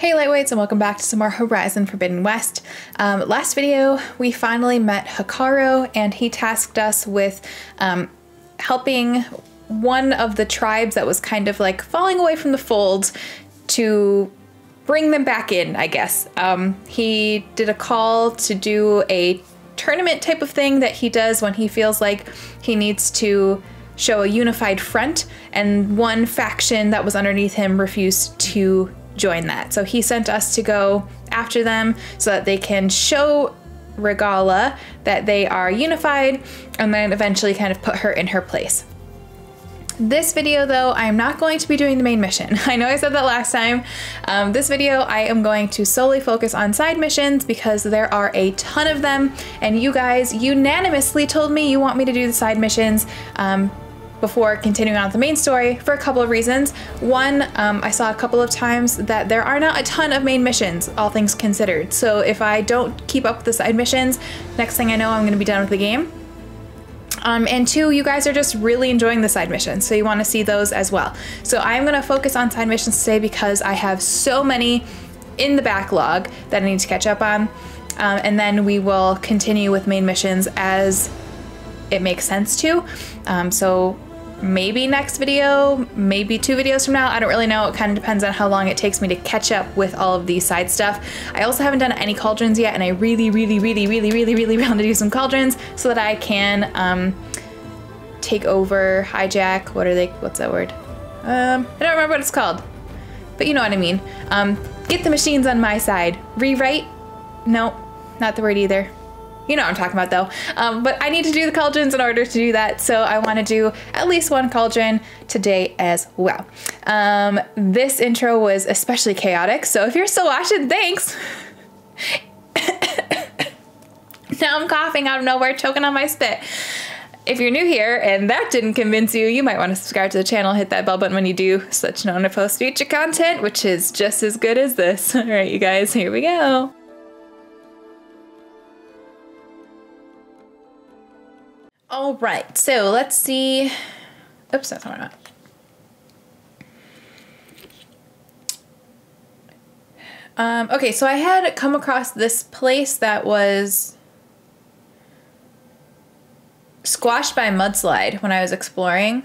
Hey LiteWeights and welcome back to some more Horizon Forbidden West. Um, last video we finally met Hekarro and he tasked us with um, helping one of the tribes that was kind of like falling away from the fold to bring them back in, I guess. Um, he did a call to do a tournament type of thing that he does when he feels like he needs to show a unified front, and one faction that was underneath him refused to join that. So he sent us to go after them so that they can show Regalla that they are unified and then eventually kind of put her in her place. This video though, I am not going to be doing the main mission. I know I said that last time. Um, this video, I am going to solely focus on side missions because there are a ton of them and you guys unanimously told me you want me to do the side missions. Um, before continuing on with the main story for a couple of reasons. One, um, I saw a couple of times that there are not a ton of main missions, all things considered. So if I don't keep up with the side missions, next thing I know, I'm going to be done with the game. Um, and two, you guys are just really enjoying the side missions, so you want to see those as well. So I'm going to focus on side missions today because I have so many in the backlog that I need to catch up on. Um, and then we will continue with main missions as it makes sense to. Um, so maybe next video, maybe two videos from now. I don't really know. It kind of depends on how long it takes me to catch up with all of the side stuff. I also haven't done any cauldrons yet, and I really, really, really, really, really, really want to do some cauldrons so that I can um, take over, hijack. What are they? What's that word? Um, I don't remember what it's called, but you know what I mean. Um, get the machines on my side. Rewrite? No, not the word either. You know what I'm talking about though. Um, but I need to do the cauldrons in order to do that. So I want to do at least one cauldron today as well. Um, this intro was especially chaotic. So if you're still watching, thanks. now I'm coughing out of nowhere, choking on my spit. If you're new here and that didn't convince you, you might want to subscribe to the channel, hit that bell button when you do, so that you know when I post future content, which is just as good as this. All right, you guys, here we go. All right, so let's see. Oops, that's not. Um, okay, so I had come across this place that was squashed by a mudslide when I was exploring.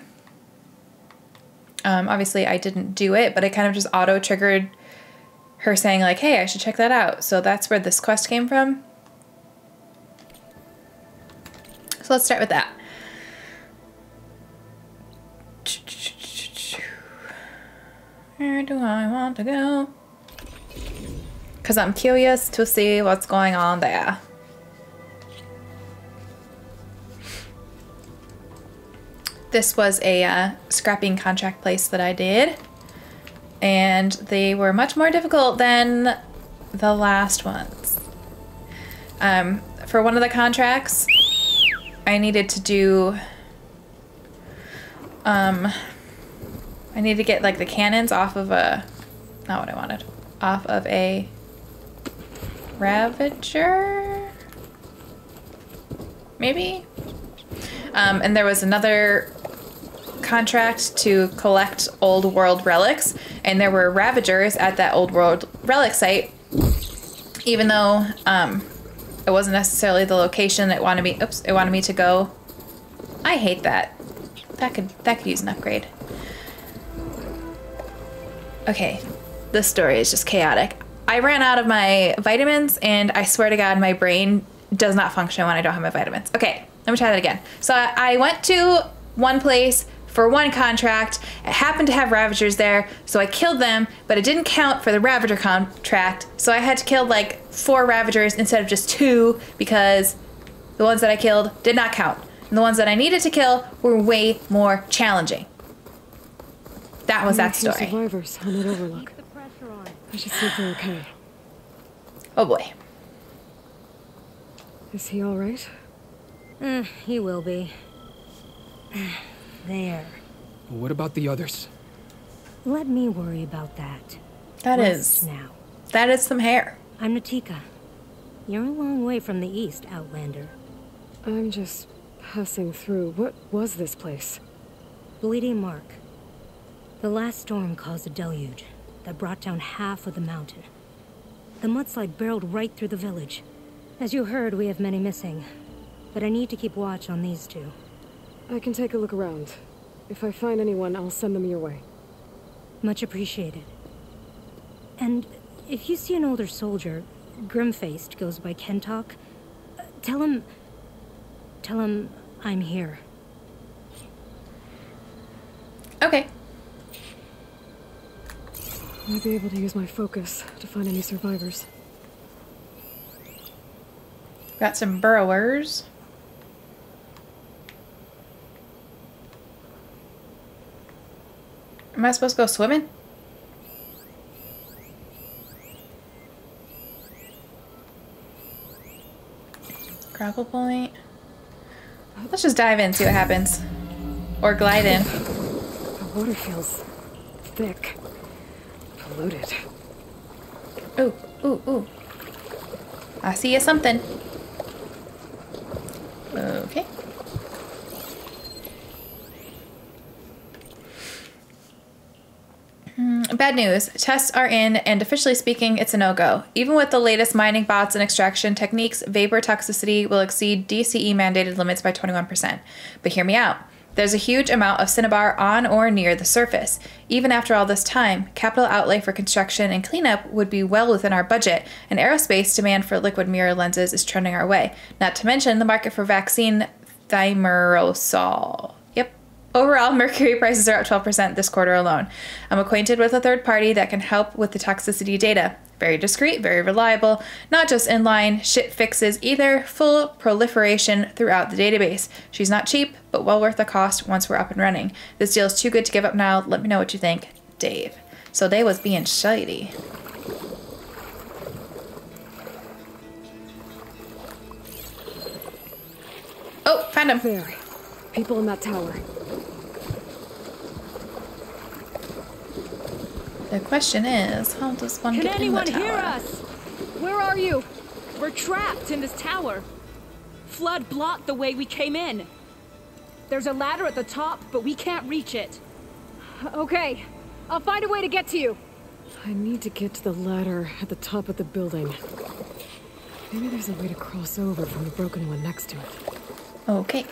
Um, obviously, I didn't do it, but it kind of just auto triggered her saying, like, hey, I should check that out. So that's where this quest came from. So let's start with that. Where do I want to go? Because I'm curious to see what's going on there. This was a uh, scrapping contract place that I did. And they were much more difficult than the last ones. Um, for one of the contracts, I needed to do um I need to get like the cannons off of a not what I wanted. Off of a Ravager? Maybe? Um, and there was another contract to collect old world relics, and there were Ravagers at that old world relic site, even though um, it wasn't necessarily the location it wanted me oops it wanted me to go. I hate that. That could that could use an upgrade. Okay this story is just chaotic. I ran out of my vitamins and I swear to god my brain does not function when I don't have my vitamins. Okay let me try that again. So I, I went to one place for one contract. It happened to have Ravagers there, so I killed them, but it didn't count for the Ravager contract, so I had to kill like four Ravagers instead of just two because the ones that I killed did not count. And the ones that I needed to kill were way more challenging. That was that story. survivors on that overlook. I should see if they're okay. Oh boy. Is he all right? Mm, he will be. There. What about the others? Let me worry about that. That Rest is now. that is some hair. I'm Natika. You're a long way from the east, Outlander. I'm just passing through. What was this place? Bleeding Mark. The last storm caused a deluge. that brought down half of the mountain. The mudslide barreled right through the village. As you heard, we have many missing. But I need to keep watch on these two. I can take a look around. If I find anyone, I'll send them your way. Much appreciated. And if you see an older soldier, grim-faced, goes by Kentok, uh, tell him... Tell him I'm here. Okay. Might be able to use my focus to find any survivors. Got some burrowers. Am I supposed to go swimming? Grapple point. Let's just dive in, see what happens. Or glide in. The water feels thick, polluted. Ooh, ooh, ooh. I see you something. Okay. Mm, bad news. Tests are in, and officially speaking, it's a no go. Even with the latest mining bots and extraction techniques, vapor toxicity will exceed DCE mandated limits by 21%. But hear me out. There's a huge amount of cinnabar on or near the surface. Even after all this time, capital outlay for construction and cleanup would be well within our budget, and aerospace demand for liquid mirror lenses is trending our way. Not to mention the market for vaccine thimerosal. Overall, mercury prices are up 12% this quarter alone. I'm acquainted with a third party that can help with the toxicity data. Very discreet, very reliable, not just inline shit fixes either, full proliferation throughout the database. She's not cheap, but well worth the cost once we're up and running. This deal is too good to give up now. Let me know what you think. Dave. So they was being shady. Oh, found him. People in that tower. The question is, how does one Can get anyone in the tower? Can anyone hear us? Where are you? We're trapped in this tower. Flood blocked the way we came in. There's a ladder at the top, but we can't reach it. Okay, I'll find a way to get to you. I need to get to the ladder at the top of the building. Maybe there's a way to cross over from the broken one next to it. Okay.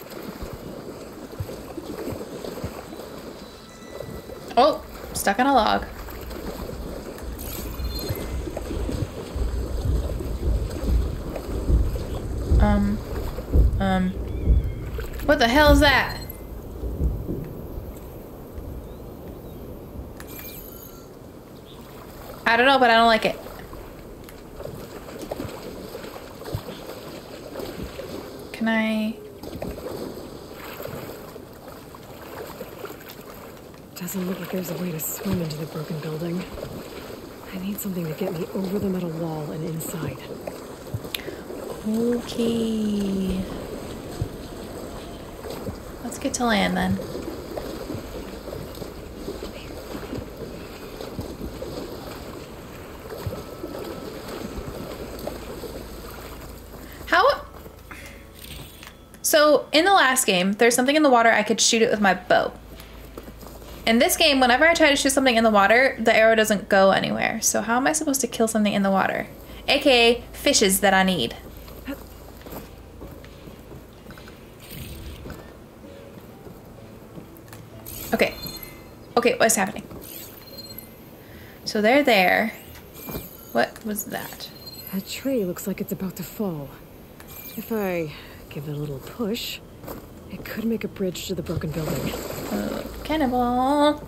Oh, stuck on a log. Um, um, what the hell is that? I don't know, but I don't like it. Can I? Doesn't look like there's a way to swim into the broken building. I need something to get me over the metal wall and inside. Okay. Let's get to land then. How? So, in the last game, there's something in the water I could shoot it with my bow. In this game, whenever I try to shoot something in the water, the arrow doesn't go anywhere. So, how am I supposed to kill something in the water? AKA fishes that I need. Okay. Okay, what's happening? So they're there. What was that? That tree looks like it's about to fall. If I give it a little push, it could make a bridge to the broken building. Uh, cannibal.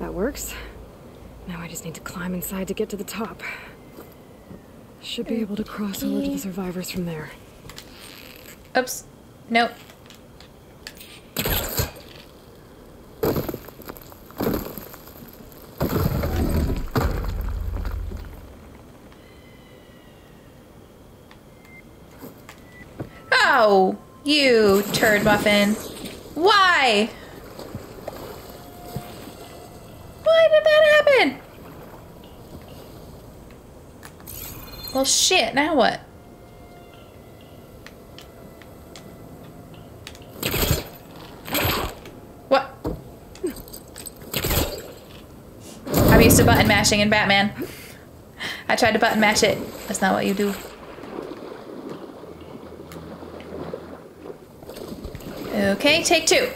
That works. Now I just need to climb inside to get to the top. Should be able to cross over to the survivors from there. Oops. Nope. Oh, You turd muffin. Why? Why did that happen? Well, shit, now what? What? I'm used to button mashing in Batman. I tried to button mash it. That's not what you do. Okay, take two.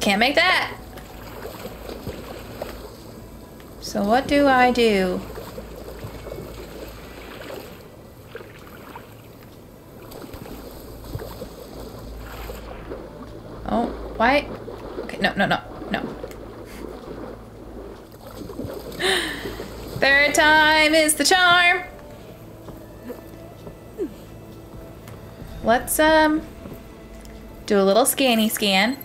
Can't make that. So what do I do? Oh, why? Okay, no, no, no, no. Third time is the charm. Let's, um, do a little scanny scan.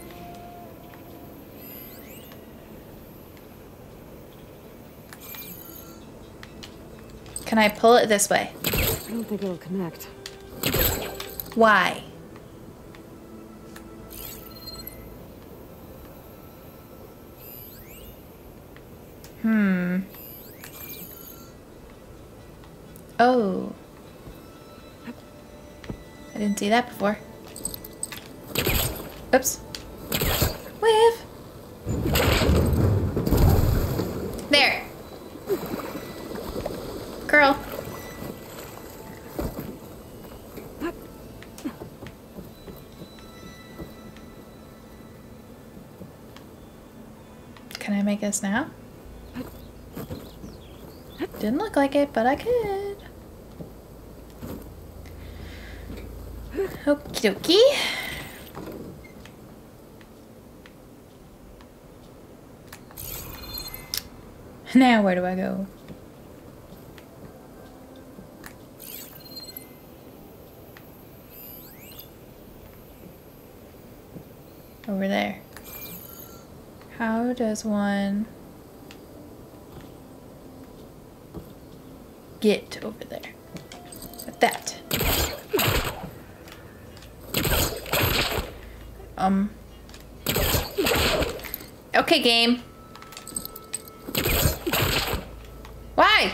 Can I pull it this way? I don't think it'll connect. Why? Hmm. Oh. I didn't see that before. Oops. Whiff. There. Girl. Can I make this now? Didn't look like it, but I could. Dokie. Now where do I go? Over there. How does one get over there? Like that. Um. Okay, game. Why?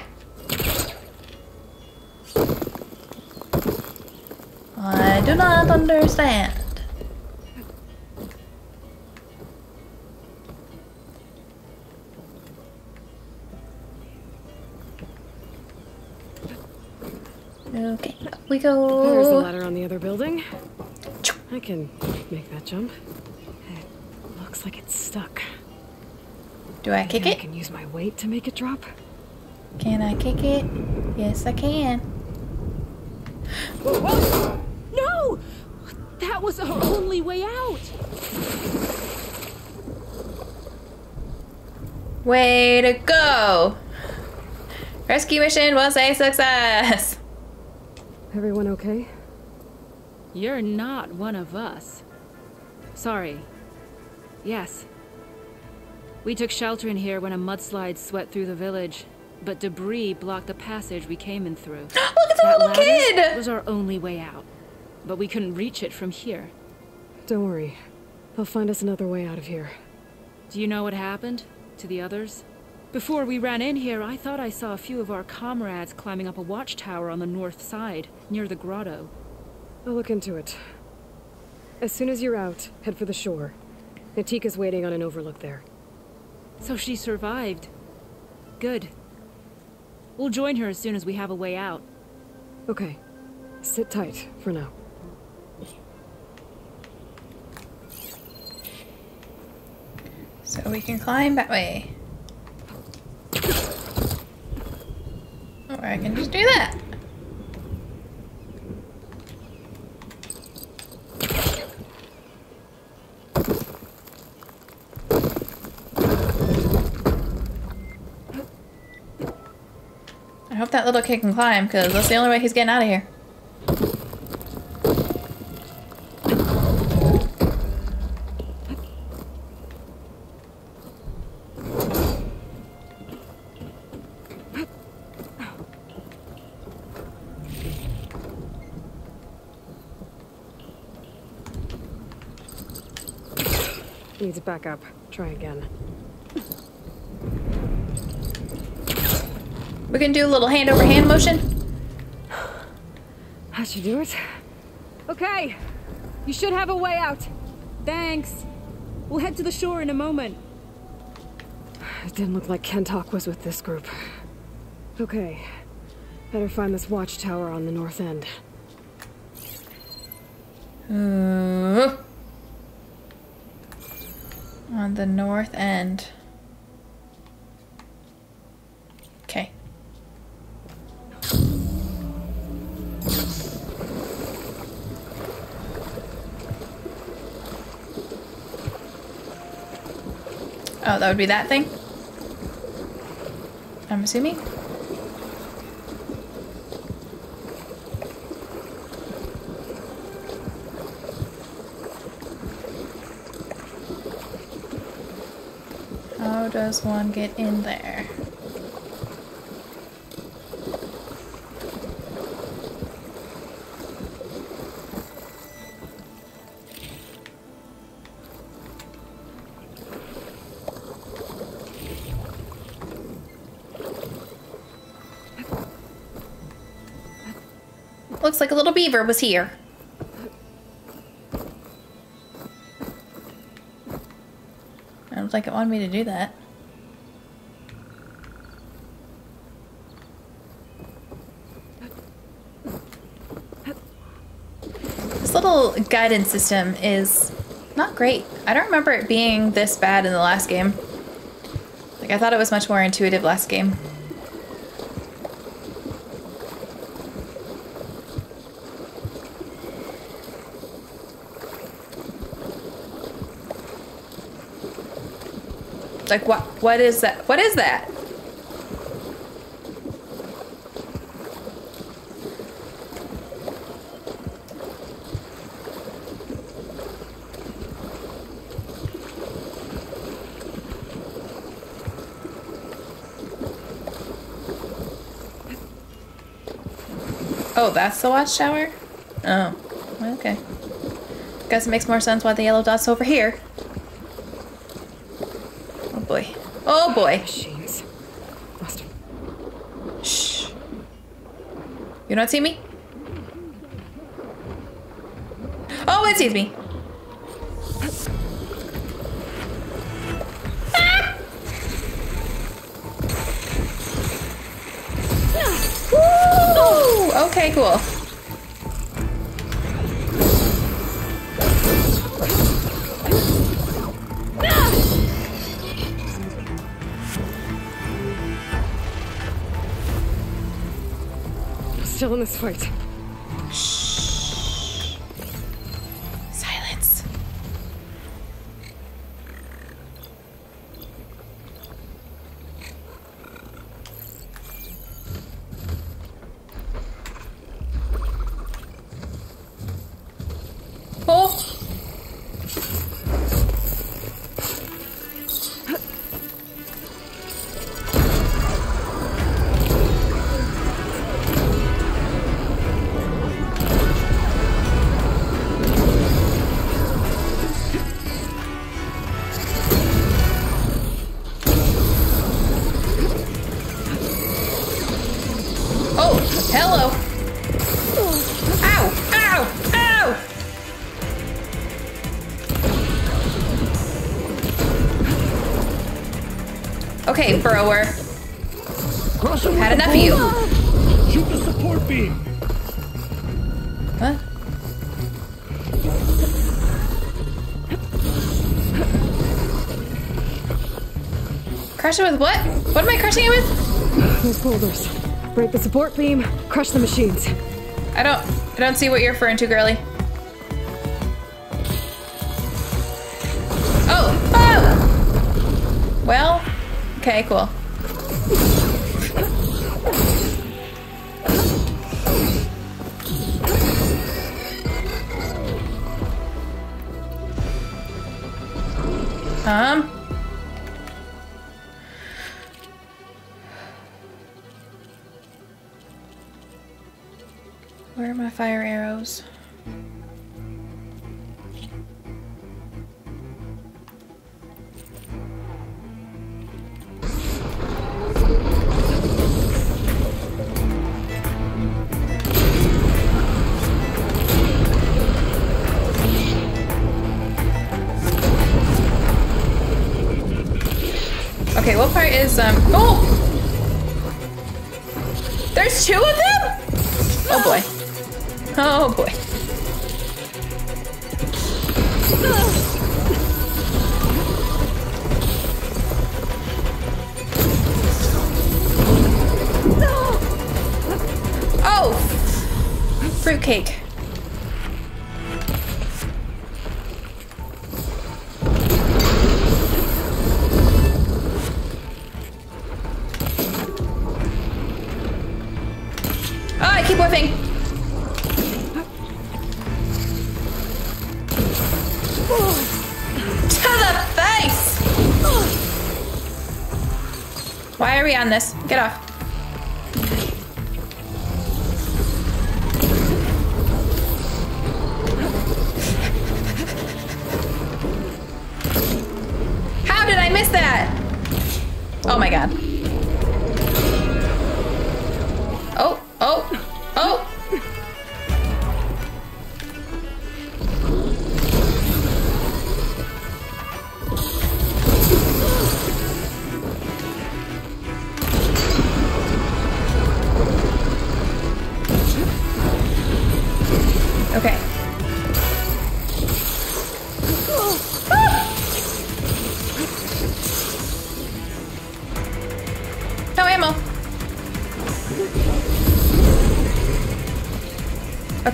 I do not understand. Okay, we go. There's the ladder on the other building. I can make that jump. It looks like it's stuck. Do I kick I it? can use my weight to make it drop. Can I kick it? Yes, I can. No! That was our only way out! Way to go! Rescue mission was a success! Everyone okay? You're not one of us. Sorry. Yes. We took shelter in here when a mudslide swept through the village, but debris blocked the passage we came in through. Look at the That little ladder kid! was our only way out, but we couldn't reach it from here. Don't worry. They'll find us another way out of here. Do you know what happened to the others? Before we ran in here, I thought I saw a few of our comrades climbing up a watchtower on the north side, near the grotto. I'll look into it. As soon as you're out, head for the shore. Natika's waiting on an overlook there. So she survived. Good. We'll join her as soon as we have a way out. Okay. Sit tight for now. So we can climb that way. Or I can just do that. I hope that little kid can climb, because that's the only way he's getting out of here. Needs backup. Try again. We can do a little hand over hand motion. How'd you do it? Okay, You should have a way out. Thanks. We'll head to the shore in a moment. It didn't look like Kentok was with this group. Okay. Better find this watchtower on the north end. Ooh. On the north end. Okay. Oh, that would be that thing? I'm assuming? How does one get in there? Looks like a little beaver was here. I don't think it wanted me to do that. This little guidance system is not great. I don't remember it being this bad in the last game. Like, I thought it was much more intuitive last game. Like what? What is that? What is that? Oh, that's the watchtower? Oh, okay. Guess it makes more sense why the yellow dot's over here. Oh boy. Oh boy. Machines. Must have Shh. You don't see me? Oh, it sees me. Ah! Woo! Okay, cool. In this fight. Okay, Burrower. Had enough of you. Shoot the support beam! Huh? Crush it with what? What am I crushing it with? Those boulders. Break the support beam, crush the machines. I don't I don't see what you're referring to, girly. Okay, cool. Some. Um, oh! There's two of them? Oh, oh boy. Oh boy. Oh! oh. Fruitcake. On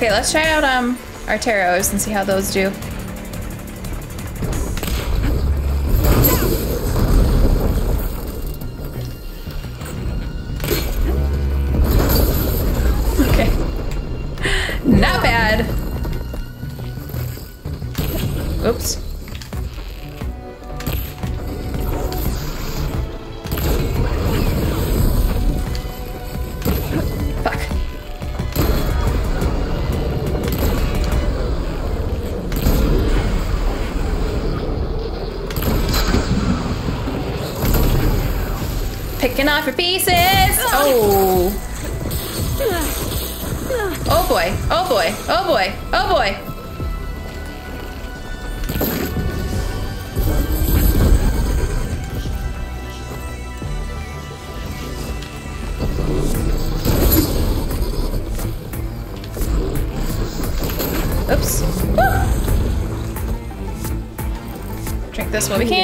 Okay, let's try out um our taros and see how those do. Your pieces. Oh. Oh boy. Oh boy. Oh boy. Oh boy. Oops. Woo! Drink this while we can.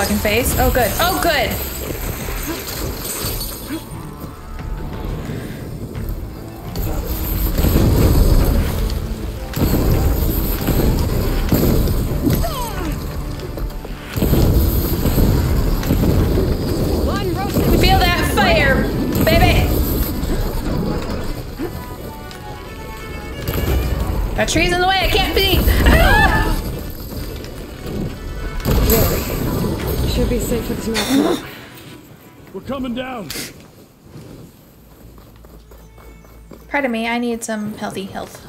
Fucking face. Oh, good. Oh, good. Be safe with. We're coming down. Pardon me. I need some healthy health.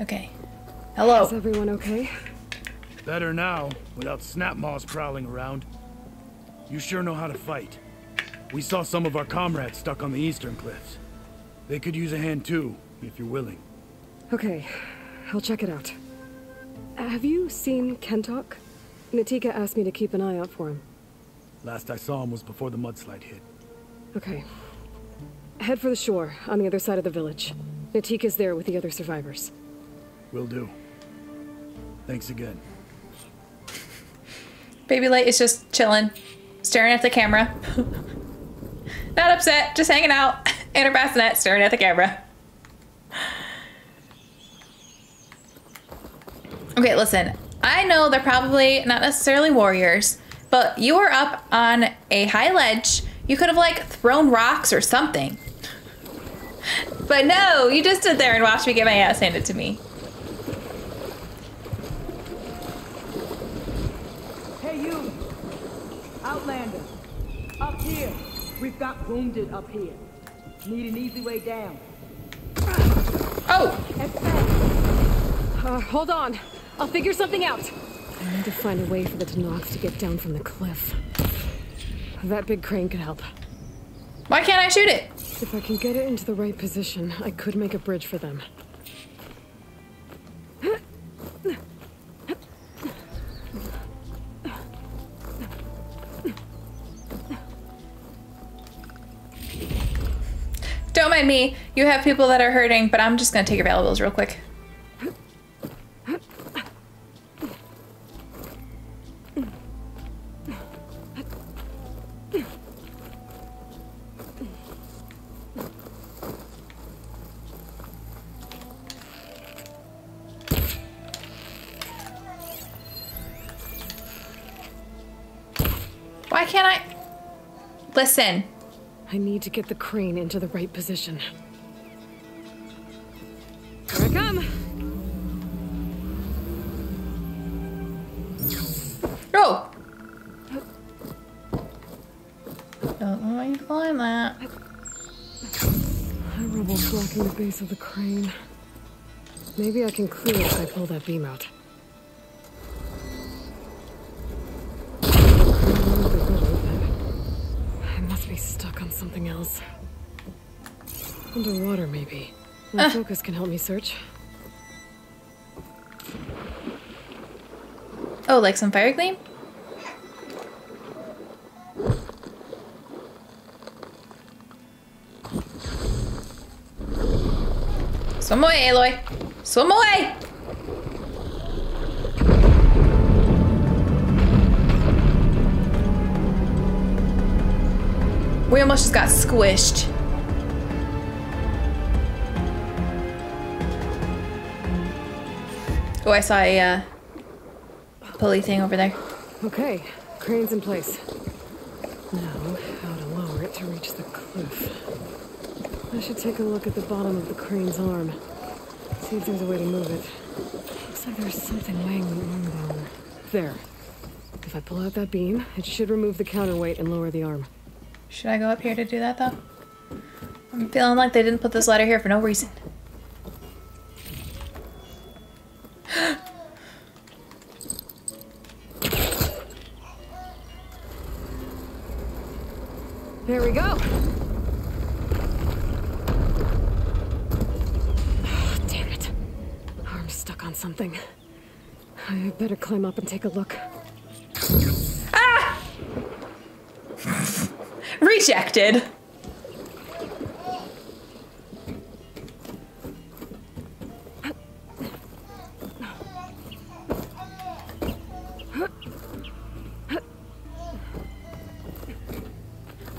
Okay. Hello. Is everyone okay? Better now, without snapmaws prowling around. You sure know how to fight. We saw some of our comrades stuck on the eastern cliffs. They could use a hand too, if you're willing. Okay, I'll check it out. Have you seen Kentok? Natika asked me to keep an eye out for him. Last I saw him was before the mudslide hit. Okay. Head for the shore, on the other side of the village. Natika's there with the other survivors. Will do. Thanks again. Baby Lite is just chilling. Staring at the camera. Not upset, just hanging out in her bassinet, staring at the camera. Okay, listen. I know they're probably not necessarily warriors, but you were up on a high ledge. You could have like thrown rocks or something. But no, you just stood there and watched me get my ass handed to me. Hey, you! Outlander! Up here! We've got wounded up here. Need an easy way down. Oh! Uh, hold on. I'll figure something out. I need to find a way for the Tenakth to get down from the cliff. That big crane could help. Why can't I shoot it? If I can get it into the right position, I could make a bridge for them. Don't mind me. You have people that are hurting, but I'm just gonna take your valuables real quick. Why can't I? Listen. I need to get the crane into the right position. Here I come! Oh! Don't let me climb that. That rubble's blocking the base of the crane. Maybe I can clear it if I pull that beam out. Underwater, maybe. My uh. focus can help me search. Oh, like some fire gleam? Swim away, Aloy. Swim away! We almost just got squished. Oh, I saw a uh, pulley thing over there. Okay, crane's in place. Now, how to lower it to reach the cliff. I should take a look at the bottom of the crane's arm. See if there's a way to move it. Looks like there's something weighing the arm down. There. If I pull out that beam, it should remove the counterweight and lower the arm. Should I go up here to do that though? I'm feeling like they didn't put this ladder here for no reason. Take a look. Rejected.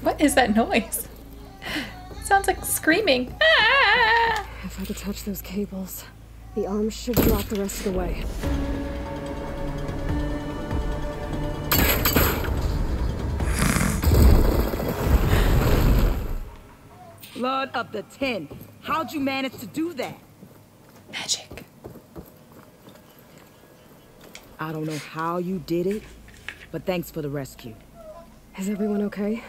What is that noise? Sounds like screaming. Ah! If I could touch those cables, the arm should drop the rest of the way. Blood of the Ten. How'd you manage to do that? Magic. I don't know how you did it, but thanks for the rescue. Is everyone okay?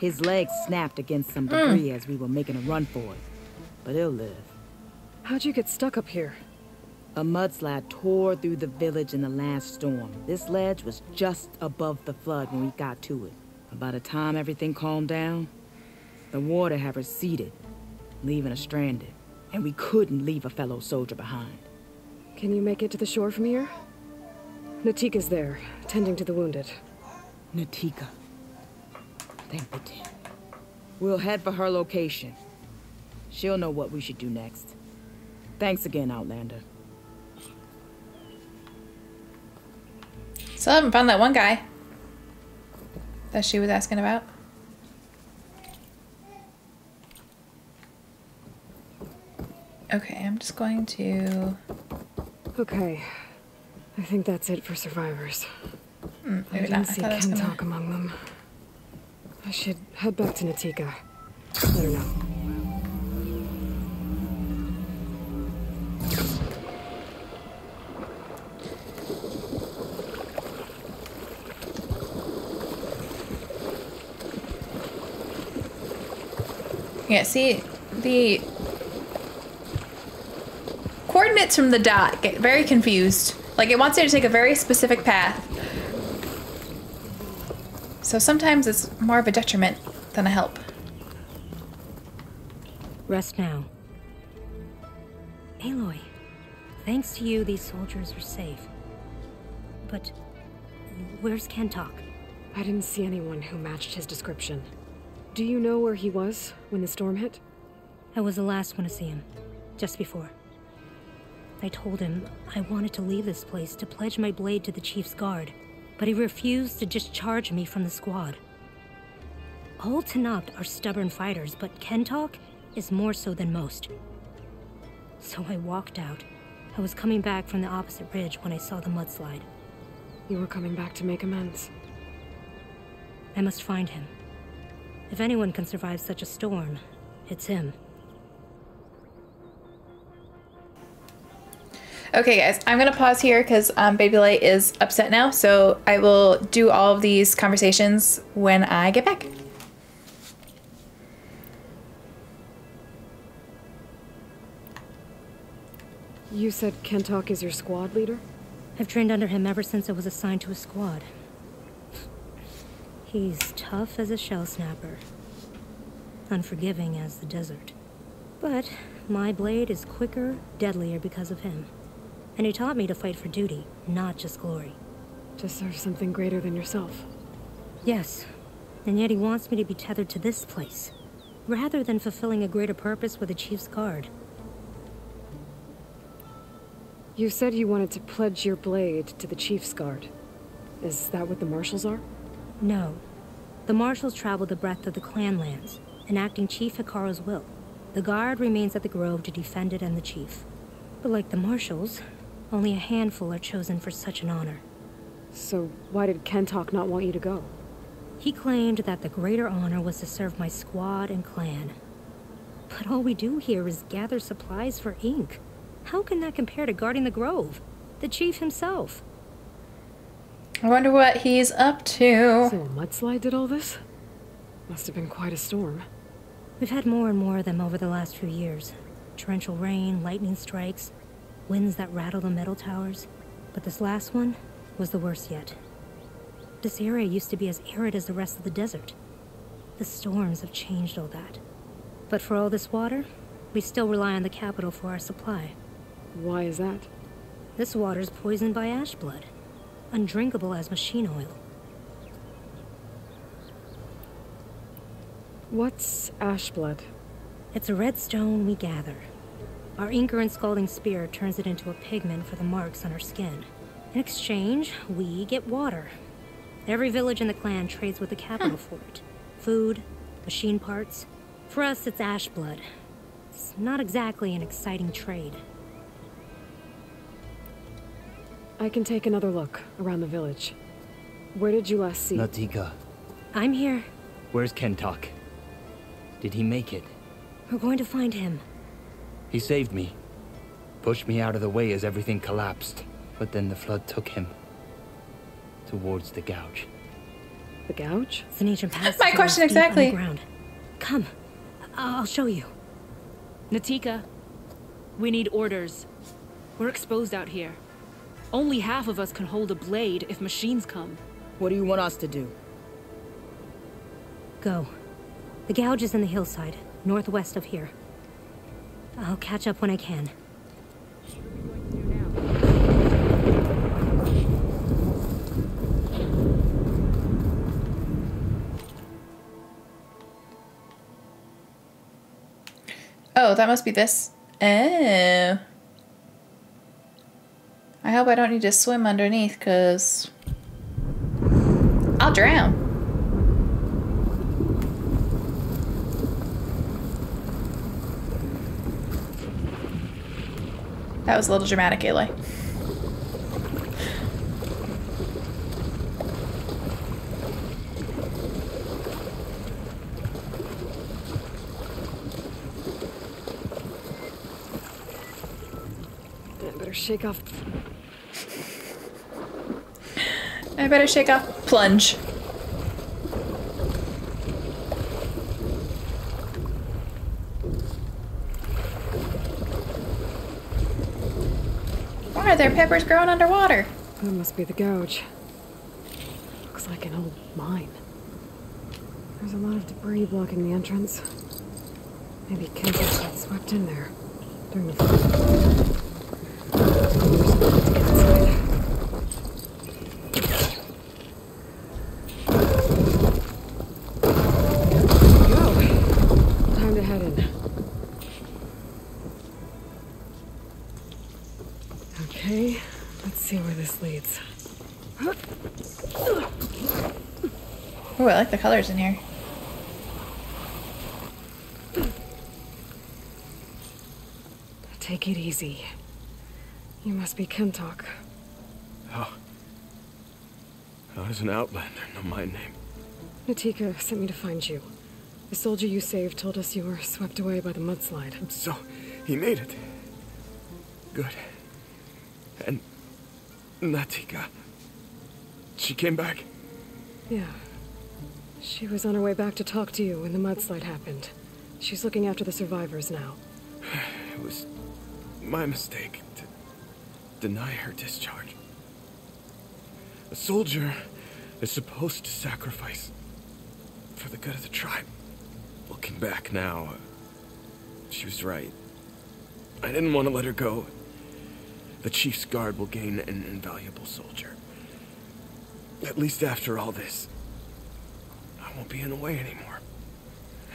His leg snapped against some hmm. debris as we were making a run for it. But he'll live. How'd you get stuck up here? A mudslide tore through the village in the last storm. This ledge was just above the flood when we got to it. By the time everything calmed down, the water had receded, leaving us stranded. And we couldn't leave a fellow soldier behind. Can you make it to the shore from here? Natika's there, tending to the wounded. Natika. Thank the Ten. We'll head for her location. She'll know what we should do next. Thanks again, Outlander. Still haven't found that one guy. that she was asking about? Okay, I'm just going to. Okay. I think that's it for survivors. Mm, I didn't not. See I Ken gonna- talk among them. I should head back to Natika. Let her know. Yeah, see, the coordinates from the dot get very confused. Like, it wants you to take a very specific path. So sometimes it's more of a detriment than a help. Rest now. Aloy, thanks to you, these soldiers are safe. But where's Kentok? I didn't see anyone who matched his description. Do you know where he was when the storm hit? I was the last one to see him, just before. I told him I wanted to leave this place to pledge my blade to the Chief's guard, but he refused to discharge me from the squad. All Tenakth are stubborn fighters, but Kentok is more so than most. So I walked out. I was coming back from the opposite ridge when I saw the mudslide. You were coming back to make amends. I must find him. If anyone can survive such a storm, it's him. Okay, guys, I'm gonna pause here because um, Baby Lite is upset now. So I will do all of these conversations when I get back. You said Kentok is your squad leader? I've trained under him ever since I was assigned to a squad. He's tough as a shell snapper, unforgiving as the desert. But my blade is quicker, deadlier because of him. And he taught me to fight for duty, not just glory. To serve something greater than yourself. Yes, and yet he wants me to be tethered to this place, rather than fulfilling a greater purpose with the Chief's Guard. You said you wanted to pledge your blade to the Chief's Guard. Is that what the Marshals are? No. The Marshals travel the breadth of the clan lands, enacting Chief Hekarro's will. The Guard remains at the Grove to defend it and the Chief. But like the Marshals, only a handful are chosen for such an honor. So why did Kentok not want you to go? He claimed that the greater honor was to serve my squad and clan. But all we do here is gather supplies for ink. How can that compare to guarding the Grove? The Chief himself. I wonder what he's up to. So a mudslide did all this? Must have been quite a storm. We've had more and more of them over the last few years. Torrential rain, lightning strikes, winds that rattle the metal towers. But this last one was the worst yet. This area used to be as arid as the rest of the desert. The storms have changed all that. But for all this water, we still rely on the capital for our supply. Why is that? This water's poisoned by ash blood, undrinkable as machine oil. What's ash blood? It's a red stone we gather. Our inker and scalding spear turns it into a pigment for the marks on our skin. In exchange, we get water. Every village in the clan trades with the capital for it. Food, machine parts. For us, it's ash blood. It's not exactly an exciting trade. I can take another look around the village. Where did you last see? Natika, I'm here. where's Kentok? Did he make it? We're going to find him. He saved me. Pushed me out of the way as everything collapsed. But then the flood took him. Towards the gouge. The gouge? It's an ancient passage. my question exactly. underground. Come. I'll show you. Natika, we need orders. We're exposed out here. Only half of us can hold a blade if machines come. What do you want us to do? Go. The gouge is in the hillside, northwest of here. I'll catch up when I can. Oh, that must be this. Oh. I hope I don't need to swim underneath, because I'll drown. That was a little dramatic, Aloy. I better shake off. I better shake off plunge. Are there peppers growing underwater? That must be the gouge. Looks like an old mine. There's a lot of debris blocking the entrance. Maybe Kenzis got swept in there during the. This leads. Oh, I like the colors in here. Take it easy. You must be Kentok. Oh. Oh, How? How does an outlander know my name? Natika sent me to find you. The soldier you saved told us you were swept away by the mudslide. So, he made it. Good. And Natika. She came back. Yeah. She was on her way back to talk to you when the mudslide happened. She's looking after the survivors now. It was my mistake to deny her discharge. A soldier is supposed to sacrifice for the good of the tribe. Looking back now, she was right. I didn't want to let her go. The chief's guard will gain an invaluable soldier. At least after all this, I won't be in the way anymore.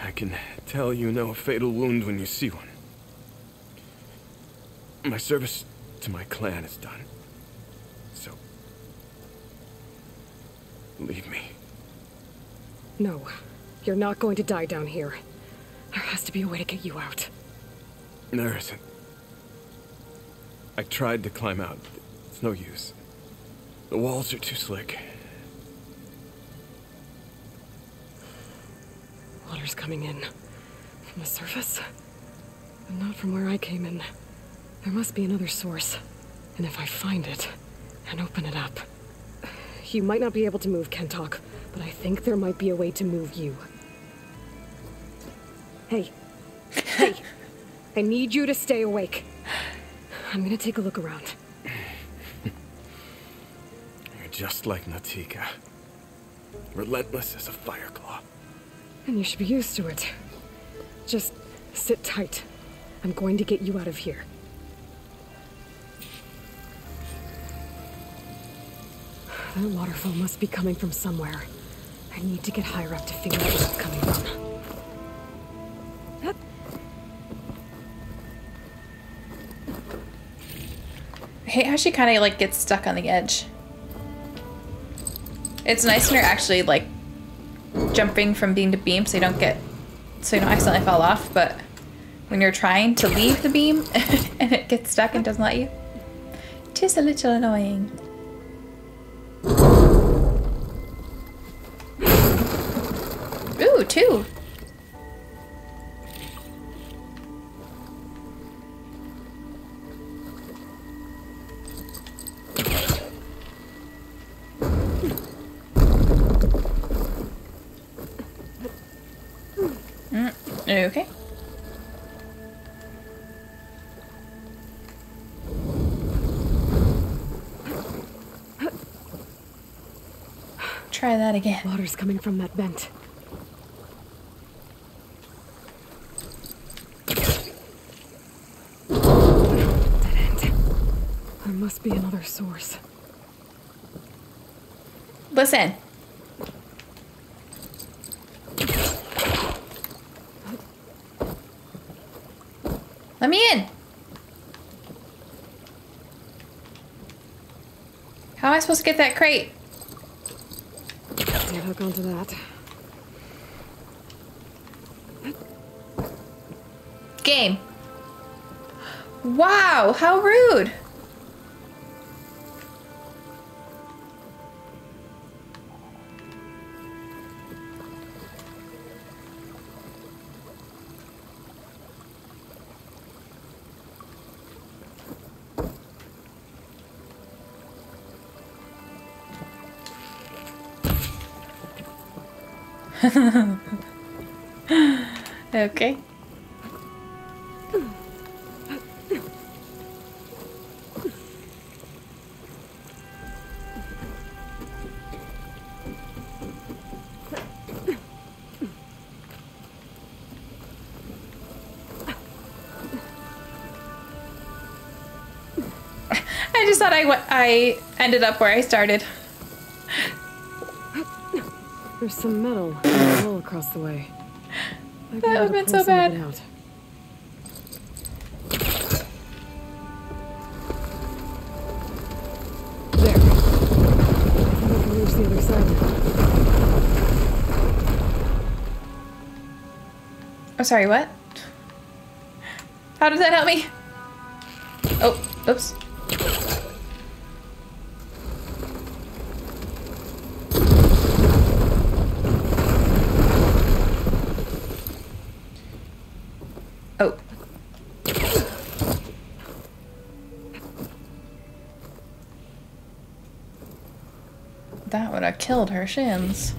I can tell you know a fatal wound when you see one. My service to my clan is done. So, leave me. No, you're not going to die down here. There has to be a way to get you out. There isn't. I tried to climb out. It's no use. The walls are too slick. Water's coming in. From the surface? But not from where I came in. There must be another source. And if I find it, and open it up. You might not be able to move Kentok, but I think there might be a way to move you. Hey. Hey. I need you to stay awake. I'm gonna take a look around. You're just like Natika. Relentless as a fireclaw. And you should be used to it. Just sit tight. I'm going to get you out of here. That waterfall must be coming from somewhere. I need to get higher up to figure out where it's coming from. Hate how she kind of like gets stuck on the edge. It's nice when you're actually like jumping from beam to beam so you don't get so you don't accidentally fall off, but when you're trying to leave the beam and it gets stuck and doesn't let you, it is a little annoying. Ooh, two. Okay. Try that again. Water's coming from that vent. Dead end. There must be another source. Listen. Let me in. How am I supposed to get that crate? Can't hook onto that. Game. Wow, how rude. Okay. I just thought I I ended up where I started. There's some metal wall across the way. Might That would've been so bad. out. There. I think I can reach the other side now. Oh, sorry, what? How does that help me? Oh, oops. Killed her shins.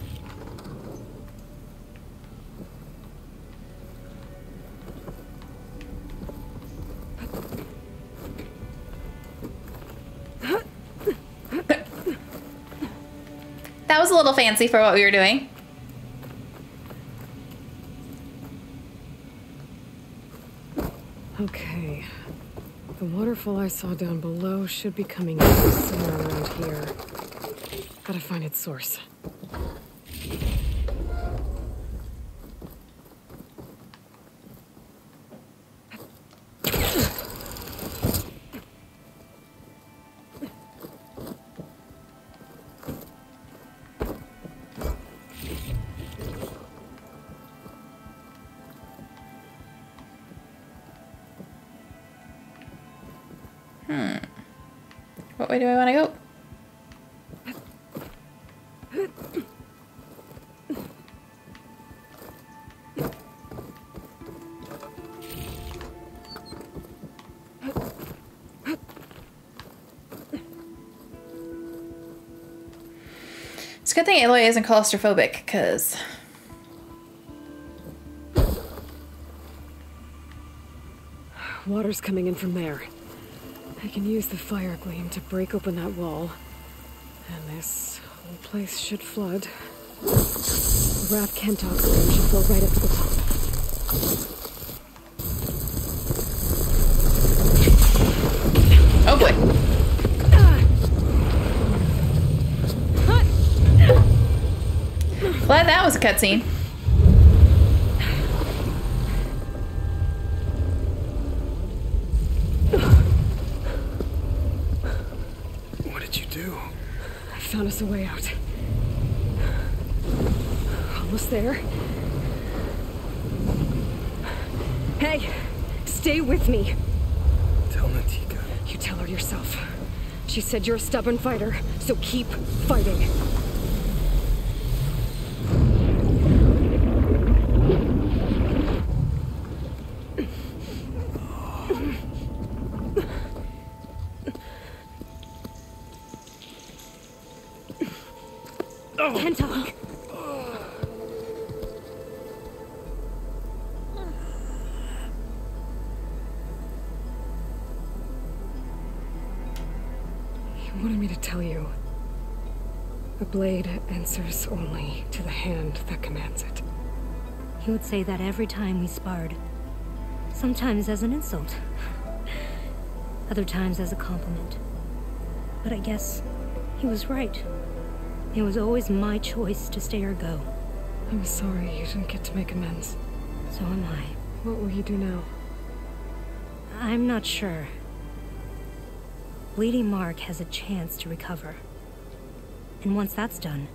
That was a little fancy for what we were doing. Okay. The waterfall I saw down below should be coming in from somewhere around here. Gotta find its source. Hmm. What way do I want to go? Thing Aloy isn't claustrophobic, because Water's coming in from there. I can use the fire gleam to break open that wall. And this whole place should flood. The Wrath Kentok stream should flow right up to the top. oh boy. Glad that was a cutscene. What did you do? I found us a way out. Almost there. Hey, stay with me. Tell Natika. You tell her yourself. She said you're a stubborn fighter, so keep fighting. Answers only to the hand that commands it. He would say that every time we sparred. Sometimes as an insult. Other times as a compliment. But I guess he was right. It was always my choice to stay or go. I'm sorry you didn't get to make amends. So am I. What will you do now? I'm not sure. Bleeding Mark has a chance to recover. And once that's done,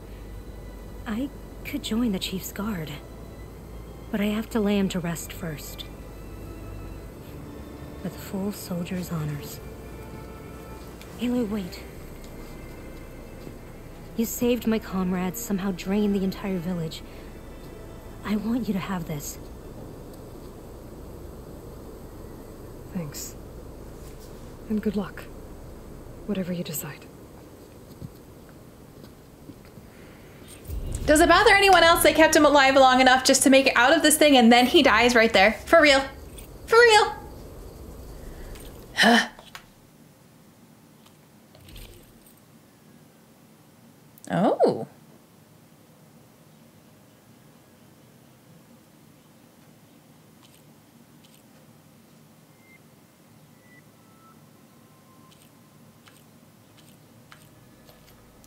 I could join the Chief's Guard. But I have to lay him to rest first. with full soldier's honors. Aloy, wait. You saved my comrades, somehow drained the entire village. I want you to have this. Thanks. And good luck. Whatever you decide. Does it bother anyone else they kept him alive long enough just to make it out of this thing and then he dies right there? For real. For real. Huh. oh.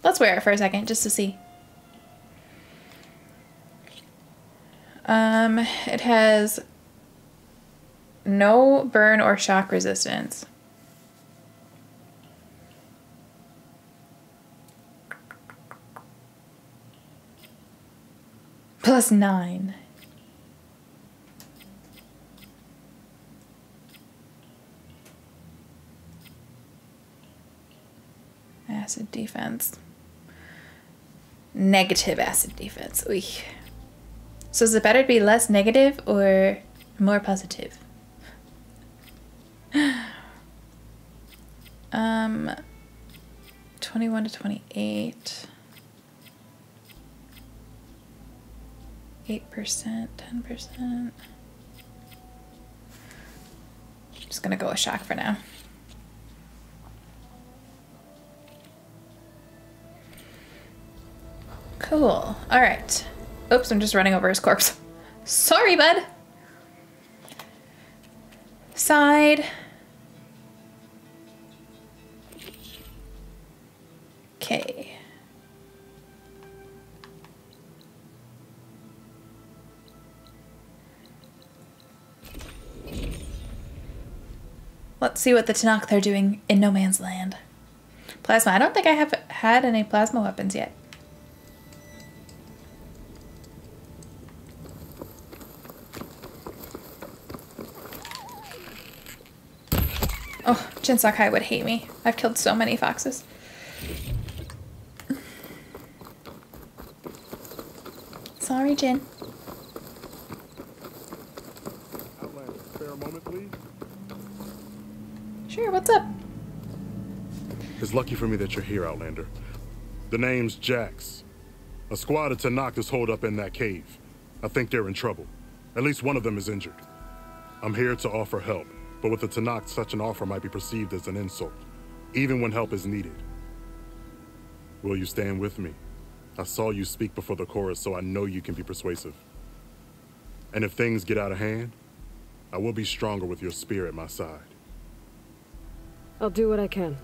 Let's wear it for a second just to see. Um, it has no burn or shock resistance. Plus nine. Acid defense. Negative acid defense. Oy. So is it better to be less negative or more positive? um, 21 to 28. 8%, 10%. Just gonna go with shock for now. Cool. All right. Oops, I'm just running over his corpse. Sorry, bud. Side. Okay. Let's see what the Tenakth they're doing in no man's land. Plasma. I don't think I have had any plasma weapons yet. Oh, Jin Sakai would hate me. I've killed so many foxes. Sorry, Jin. Outlander, spare a moment, please. Sure, what's up? It's lucky for me that you're here, Outlander. The name's Jax. A squad of Tenakth is holed up in that cave. I think they're in trouble. At least one of them is injured. I'm here to offer help, but with the Tenakth, such an offer might be perceived as an insult, even when help is needed. Will you stand with me? I saw you speak before the chorus, so I know you can be persuasive. And if things get out of hand, I will be stronger with your spear at my side. I'll do what I can.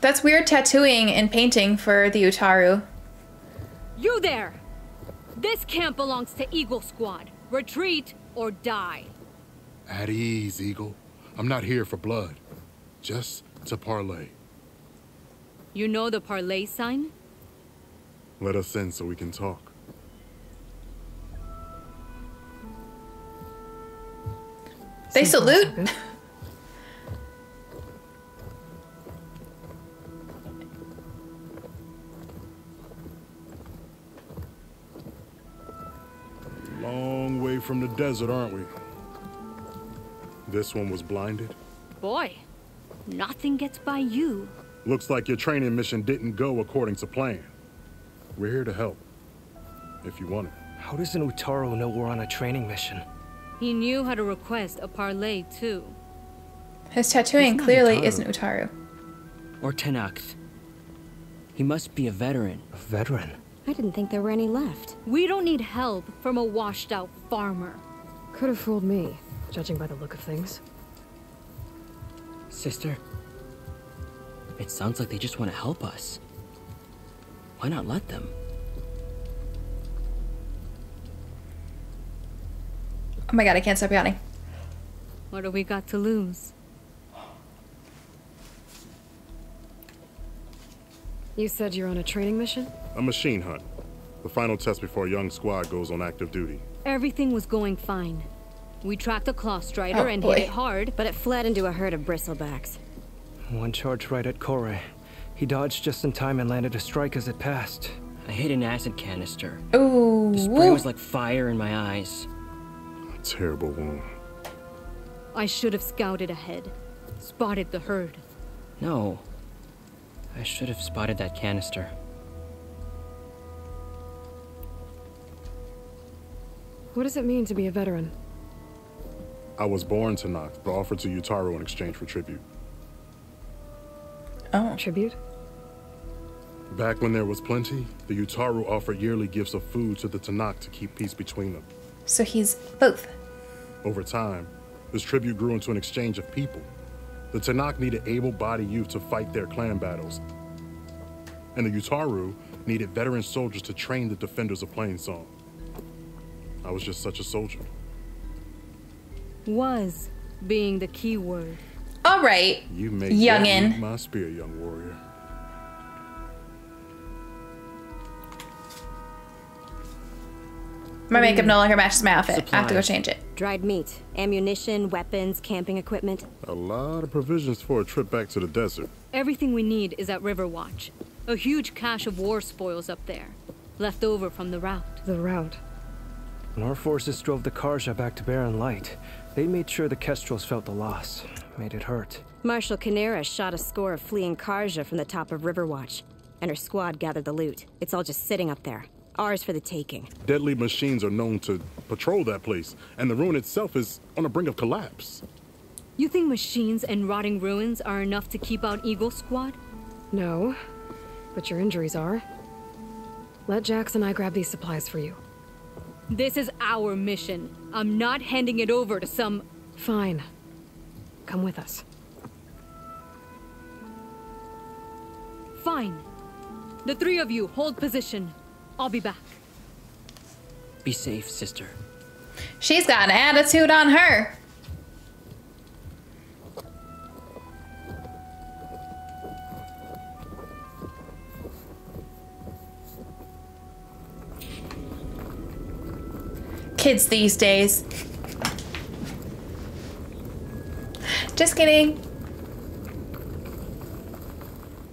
That's weird tattooing and painting for the Utaru. You there! This camp belongs to Eagle Squad. Retreat or die. At ease, Eagle. I'm not here for blood. Just to parlay. You know the parlay sign? Let us in so we can talk. They So far, so salute. Long way from the desert, aren't we? This one was blinded. Boy, nothing gets by you. Looks like your training mission didn't go according to plan. We're here to help. If you want it. How does an Utaru know we're on a training mission? He knew how to request a parlay, too. His tattooing It's clearly Utaru. isn't Utaru. Or Tenakth. He must be a veteran. A veteran? I didn't think there were any left. We don't need help from a washed out farmer. Could have fooled me, judging by the look of things. Sister, it sounds like they just want to help us. Why not let them? Oh my god, I can't stop yawning. What do we got to lose? You said you're on a training mission? A machine hunt. The final test before a young squad goes on active duty. Everything was going fine. We tracked the claw strider Oh, and boy. hit it hard. But it fled into a herd of bristlebacks. One charge right at Kore. He dodged just in time and landed a strike as it passed. I hit an acid canister. Ooh. The spray was like fire in my eyes. A terrible wound. I should have scouted ahead. Spotted the herd. No. I should have spotted that canister. What does it mean to be a veteran? I was born Tenakth, but offered to Utaru in exchange for tribute. Oh. Tribute? Back when there was plenty, the Utaru offered yearly gifts of food to the Tenakth to keep peace between them. So he's both. Over time, this tribute grew into an exchange of people. The Tenakth needed able-bodied youth to fight their clan battles, and the Utaru needed veteran soldiers to train the defenders of Plainsong. I was just such a soldier. Was being the key word. All right. You made Youngin'. that my spear, young warrior. My makeup no longer matches my outfit. I have to go change it. Dried meat, ammunition, weapons, camping equipment. A lot of provisions for a trip back to the desert. Everything we need is at Riverwatch. A huge cache of war spoils up there. Left over from the route. The route. When our forces drove the Carja back to Barren Light, they made sure the Kestrels felt the loss. Made it hurt. Marshal Canera shot a score of fleeing Carja from the top of Riverwatch, and her squad gathered the loot. It's all just sitting up there. Ours for the taking. Deadly machines are known to patrol that place, and the ruin itself is on the brink of collapse. You think machines and rotting ruins are enough to keep out Eagle Squad? No, but your injuries are. Let Jax and I grab these supplies for you. This is our mission. I'm not handing it over to some. Fine. Come with us. Fine. The three of you hold position. I'll be back. Be safe, sister. She's got an attitude on her. Kids these days. Just kidding.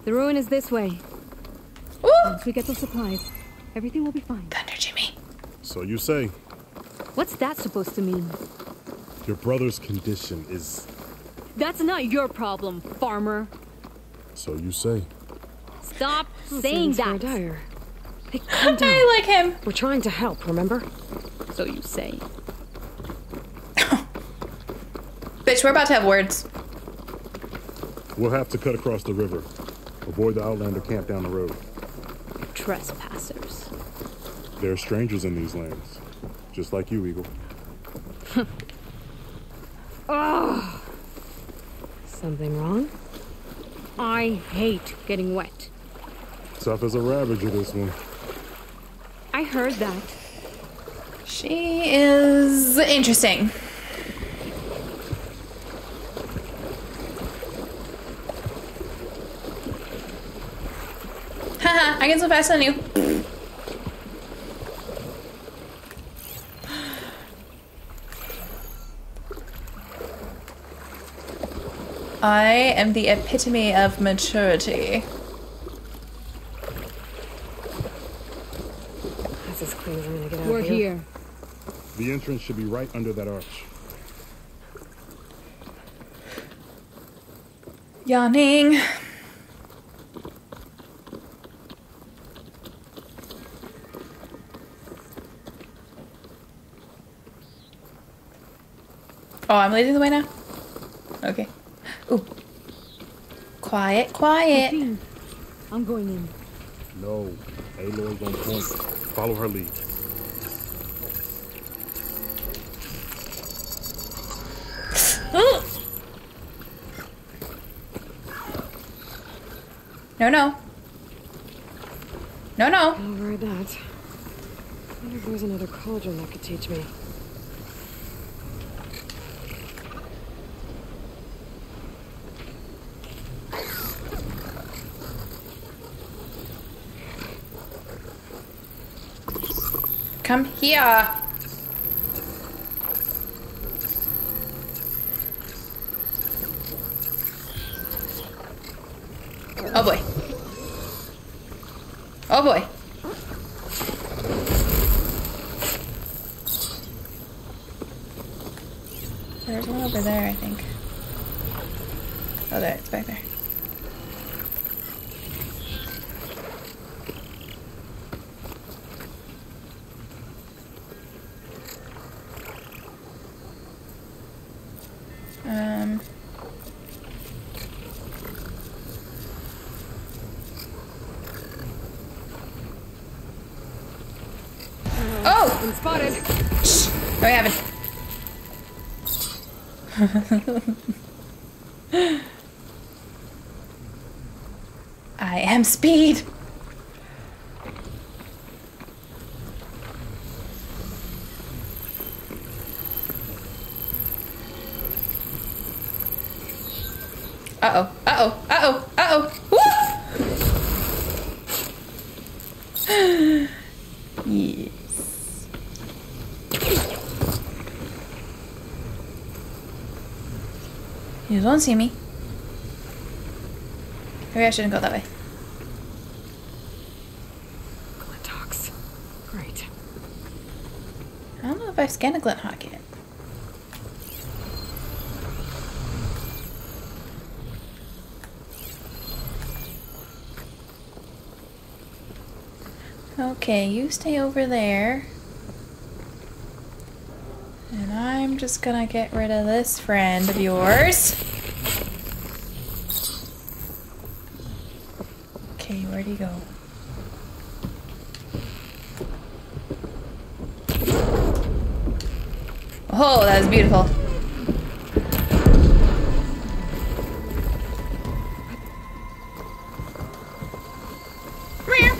The ruin is this way. Once we get the supplies, everything will be fine. Thunder Jimmy. So you say, What's that supposed to mean? your brother's condition is. That's not your problem, farmer. So you say. Stop saying sounds fair that. dire. Hey, calm down. I like him. We're trying to help, remember? So you say. Bitch, we're about to have words. We'll have to cut across the river. Avoid the Outlander camp down the road. Trespassers. There are strangers in these lands. Just like you, Eagle. Ugh. Something wrong? I hate getting wet. Tough as a ravager, this one. I heard that. She is interesting. Haha, I can swim faster than you. I am the epitome of maturity. That's as clean as I'm gonna get out We're of here. here. The entrance should be right under that arch. Yawning. Oh, I'm leading the way now? Okay. Ooh. Quiet, quiet. I'm going in. No. Aloy's on point. Follow her lead. Ooh. No, no. No, no. I'll ride that. wonder if there's another cauldron that could teach me. Come here. Oh boy. Oh boy. There's one over there, I think. Oh, there, it's back there. Um. Oh! Been spotted. Shh! No, we haven't. I am speed. Uh oh. Uh oh. Uh oh. Uh oh. yes. You don't see me. Maybe I shouldn't go that way. Glinthawks. Great. I don't know if I've scanned a glint hawk yet. Okay, you stay over there. And I'm just gonna get rid of this friend of yours. Okay, where'd he go? Oh, that was beautiful. Meow.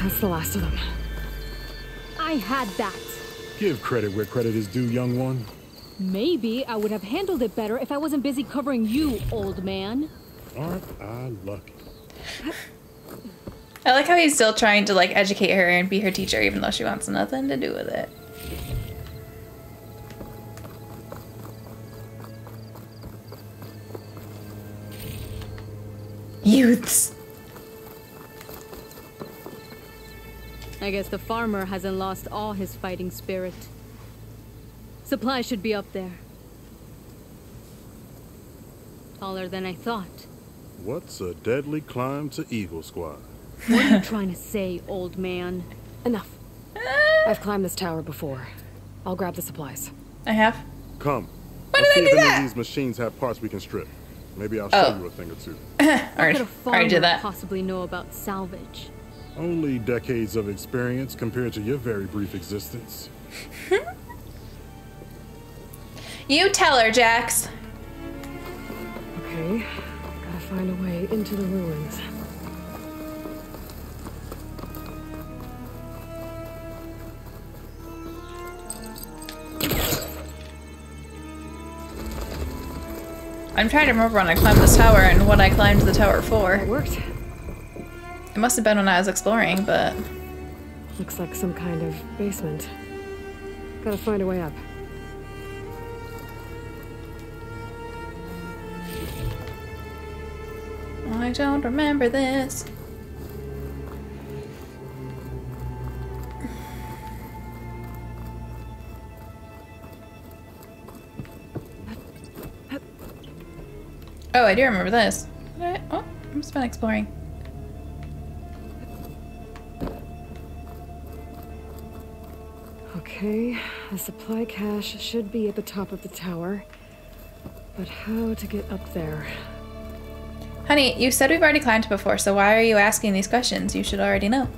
That's the last of them. I had that. Give credit where credit is due, young one. Maybe I would have handled it better if I wasn't busy covering you, old man. Aren't I lucky? I like how he's still trying to like educate her and be her teacher even though she wants nothing to do with it. Youths. I guess the farmer hasn't lost all his fighting spirit. Supply should be up there. Taller than I thought. What's a deadly climb to Eagle Squad? What are you trying to say, old man? Enough. I've climbed this tower before. I'll grab the supplies. I have. Come. Why Let's did I see do if any that? of these machines have parts we can strip. Maybe I'll show Oh. you a thing or two. What already, could a farmer already did that. possibly know about salvage? Only decades of experience compared to your very brief existence. You tell her, Jax. Okay. Gotta find a way into the ruins. I'm trying to remember when I climbed this tower and what I climbed the tower for. It worked. It must have been when I was exploring, but Looks like some kind of basement. Gotta find a way up. I don't remember this. Oh, I do remember this. I- Oh, I must have been exploring. Okay, the supply cache should be at the top of the tower. But how to get up there? Honey, you said we've already climbed before, so why are you asking these questions? You should already know.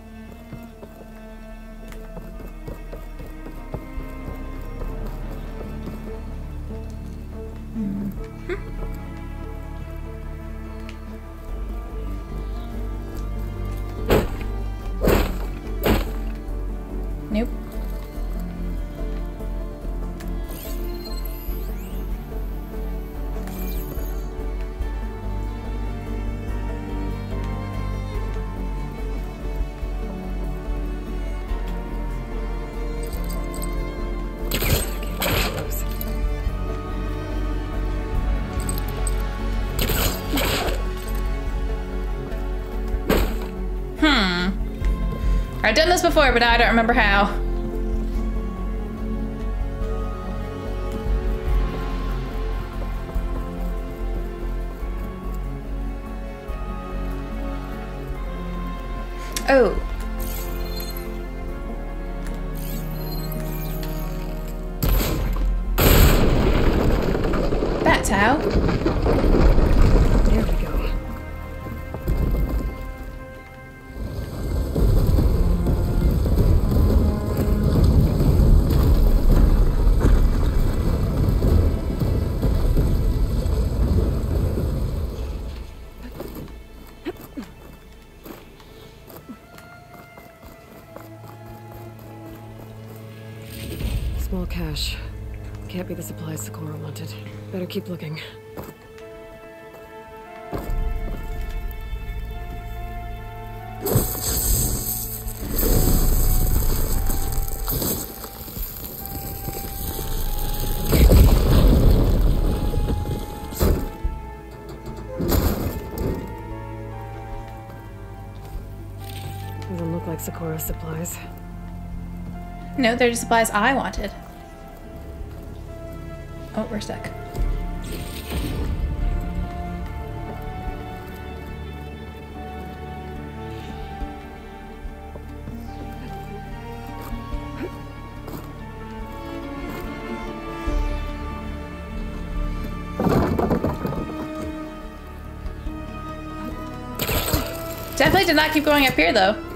I've done this before, but I don't remember how. Keep looking. Doesn't look like Socorro supplies. No, they're the supplies I wanted. Oh, we're stuck. Did not keep going up here though.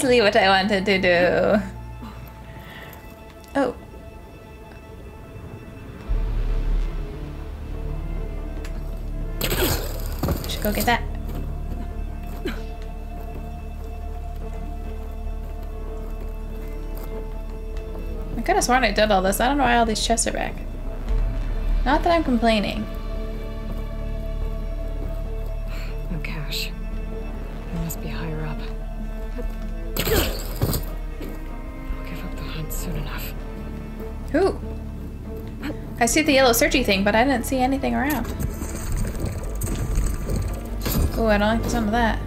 Precisely what I wanted to do. Oh. Should go get that. I could have sworn I did all this. I don't know why all these chests are back. Not that I'm complaining. I see the yellow searchy thing, but I didn't see anything around. Oh, I don't like the sound of that.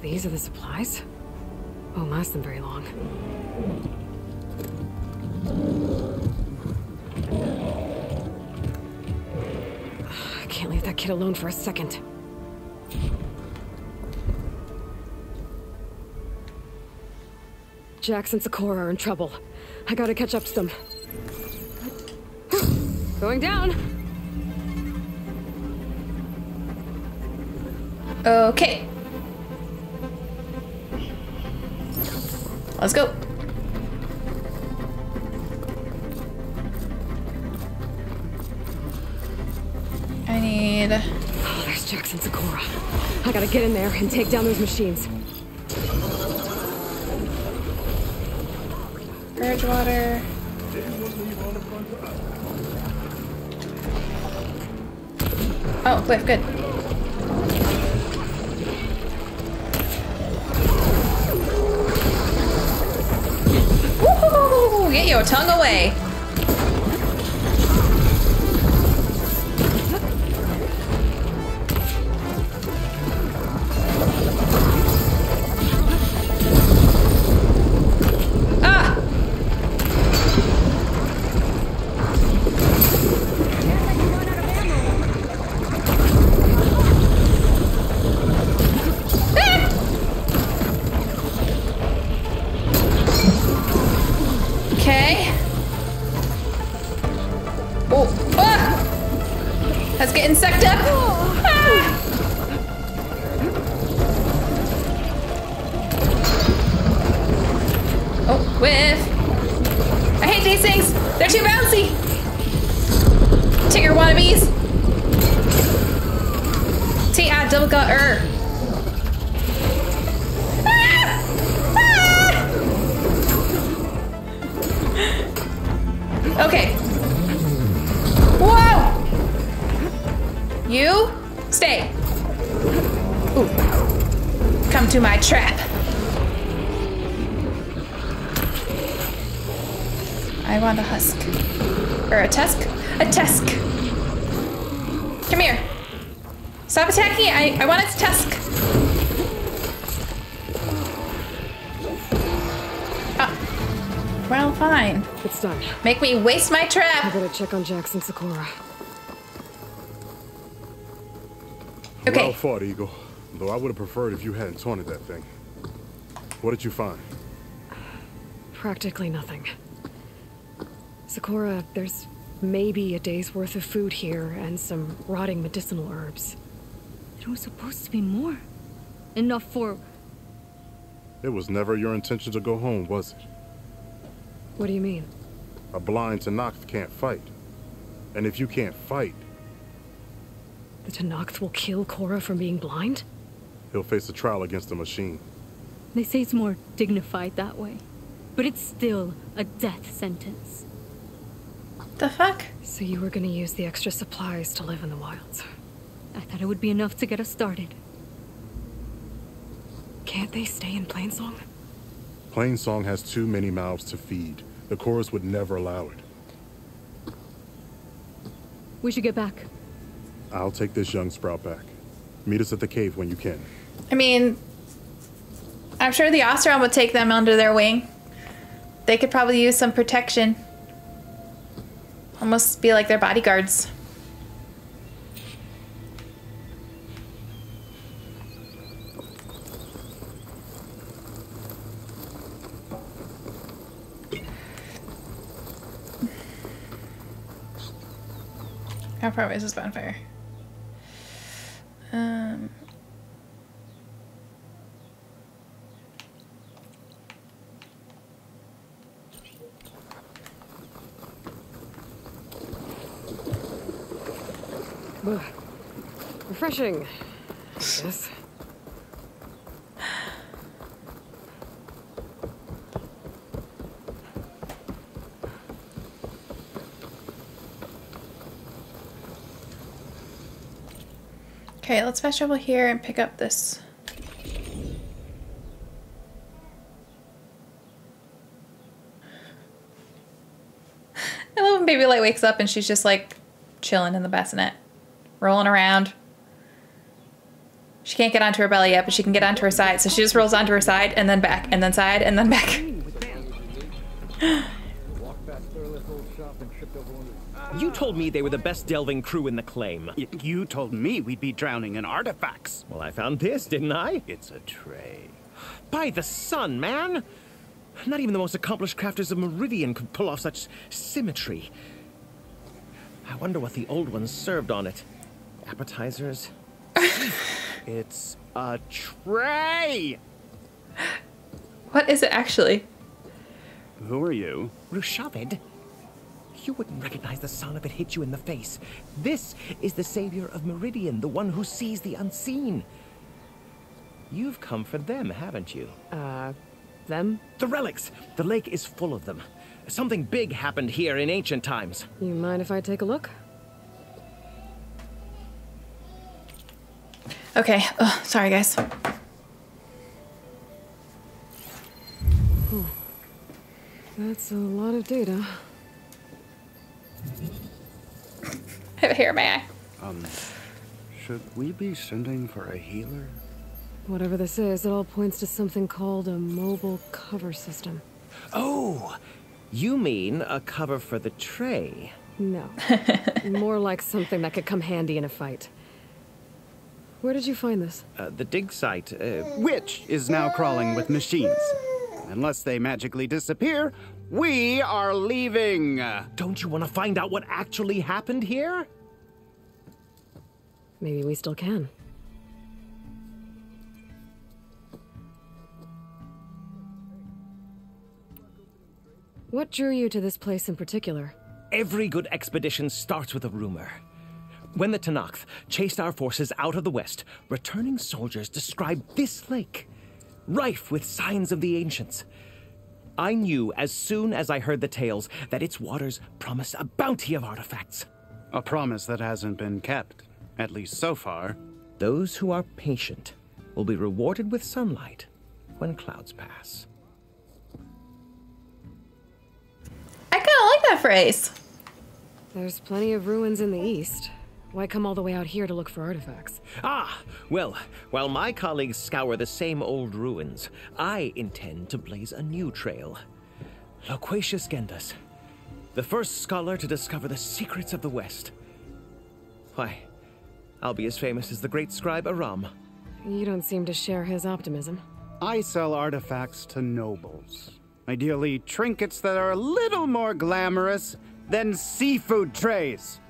These are the supplies? Won't last them very long. I can't leave that kid alone for a second. Jax and Socorro are in trouble. I gotta catch up to them. Going down! Okay. Let's go. I need... Oh, there's Jackson and Socorro. I gotta get in there and take down those machines. Bridgewater. Oh, Cliff, good. Woohoo! Get your tongue away. Make me waste my trap. I trap. better check on Jackson Sakura. Okay. Well fought, Eagle. Though I would have preferred if you hadn't taunted that thing. What did you find? Practically nothing. Sakura, there's maybe a day's worth of food here and some rotting medicinal herbs. There was supposed to be more. Enough for. It was never your intention to go home, was it? What do you mean? A blind Tenakth can't fight. And if you can't fight, The Tenakth will kill Cora from being blind? he'll face a trial against the machine. They say it's more dignified that way. But it's still a death sentence. The fuck? So you were gonna use the extra supplies to live in the wilds. I thought it would be enough to get us started. Can't they stay in Plainsong? Plainsong has too many mouths to feed. The chorus would never allow it. We should get back. I'll take this young sprout back. Meet us at the cave when you can. I mean, I'm sure the Oseram would take them under their wing. They could probably use some protection. Almost be like their bodyguards. How far away is this bonfire? Um, Ugh. Refreshing. Yes. okay, let's fast travel here and pick up this. I love when Baby Lite wakes up and she's just like chilling in the bassinet, rolling around. She can't get onto her belly yet, but she can get onto her side. So she just rolls onto her side and then back and then side and then back. You told me they were the best delving crew in the claim. Y- you told me we'd be drowning in artifacts. Well, I found this, didn't I? It's a tray. By the sun, man! Not even the most accomplished crafters of Meridian could pull off such symmetry. I wonder what the old ones served on it. Appetizers? It's a tray! What is it actually? Who are you? Rushavid? You wouldn't recognize the sun if it hit you in the face. This is the savior of Meridian, the one who sees the unseen. You've come for them, haven't you? Uh, them? The relics! The lake is full of them. Something big happened here in ancient times. You mind if I take a look? Okay. Ugh, sorry, guys. That's a lot of data. I have a hair in my eye. Um, should we be sending for a healer? Whatever this is, it all points to something called a mobile cover system. Oh, you mean a cover for the tray? No. More like something that could come handy in a fight. Where did you find this? Uh, the dig site. Uh, Which is now crawling with machines. Unless they magically disappear, we are leaving. don't you want to find out what actually happened here? Maybe we still can. What drew you to this place in particular? Every good expedition starts with a rumor. When the Tenakth chased our forces out of the west, returning soldiers described this lake, rife with signs of the ancients. I knew as soon as I heard the tales that its waters promise a bounty of artifacts. A promise that hasn't been kept, at least so far. Those who are patient will be rewarded with sunlight when clouds pass. I kind of like that phrase. There's plenty of ruins in the east. Why come all the way out here to look for artifacts? Ah, well, while my colleagues scour the same old ruins, I intend to blaze a new trail. Loquacious Gendas, the first scholar to discover the secrets of the West. Why, I'll be as famous as the great scribe Aram. You don't seem to share his optimism. I sell artifacts to nobles. Ideally, trinkets that are a little more glamorous than seafood trays.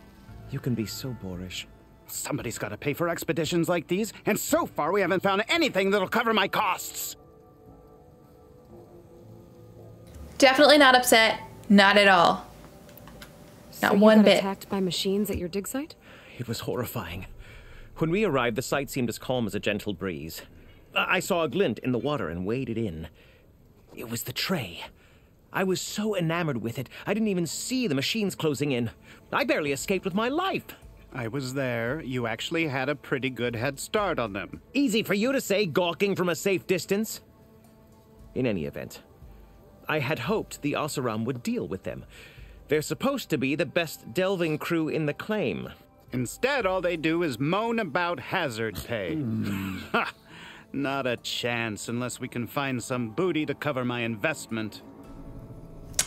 You can be so boorish. Somebody's got to pay for expeditions like these, and so far we haven't found anything that'll cover my costs. Definitely not upset. Not at all. Not so one got bit. attacked by machines at your dig site? It was horrifying. When we arrived, the site seemed as calm as a gentle breeze. I I saw a glint in the water and waded in. It was the tray. I was so enamored with it, I didn't even see the machines closing in. I barely escaped with my life. I was there. You actually had a pretty good head start on them. Easy for you to say, gawking from a safe distance. In any event, I had hoped the Oseram would deal with them. They're supposed to be the best delving crew in the claim. Instead, all they do is moan about hazard pay. Hmm. Ha! Not a chance unless we can find some booty to cover my investment.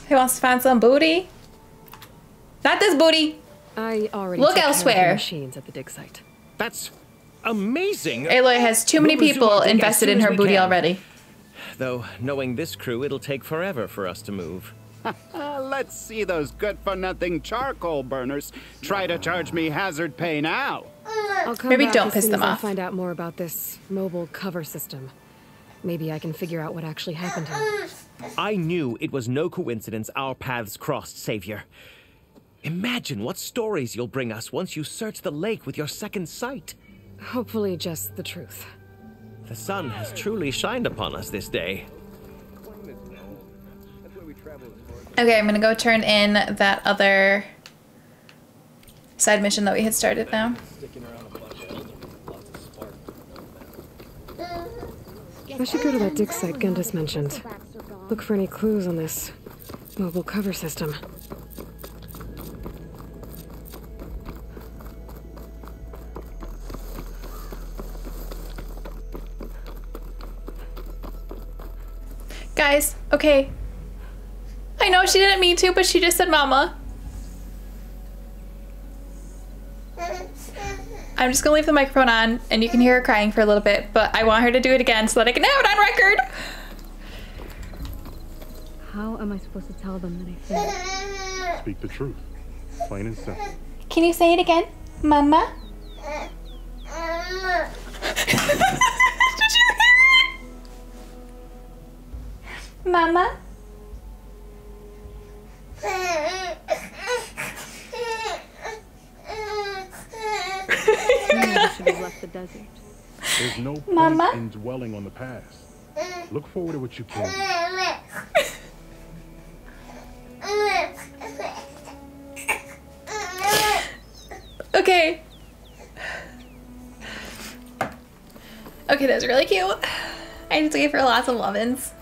Who wants to find some booty? Not this booty. I already Look took care of the elsewhere. machines at the dig site. That's amazing. Aloy has too many people our dig as invested in her booty can. already. Though, knowing this crew, it'll take forever for us to move. Ah, let's see those good for nothing charcoal burners try to charge me hazard pay now. Maybe don't piss soon them as I off. find out more about this mobile cover system. Maybe I can figure out what actually happened here. I knew it was no coincidence our paths crossed, Savior. Imagine what stories you'll bring us once you search the lake with your second sight. Hopefully, just the truth. The sun has truly shined upon us this day. Okay, I'm gonna go turn in that other side mission that we had started now. I should go to that dig site Gendis mentioned. Look for any clues on this mobile cover system. Guys, okay. I know she didn't mean to, but she just said mama. I'm just gonna leave the microphone on and you can hear her crying for a little bit, but I want her to do it again so that I can have it on record. How am I supposed to tell them that I failed? Speak the truth. Plain and simple. Can you say it again? Mama? Mama? Maybe I should have left the. There's no point Mama? in dwelling on the past. Look forward to what you can. Okay. Okay, that's really cute. I just gave her lots of lovin's.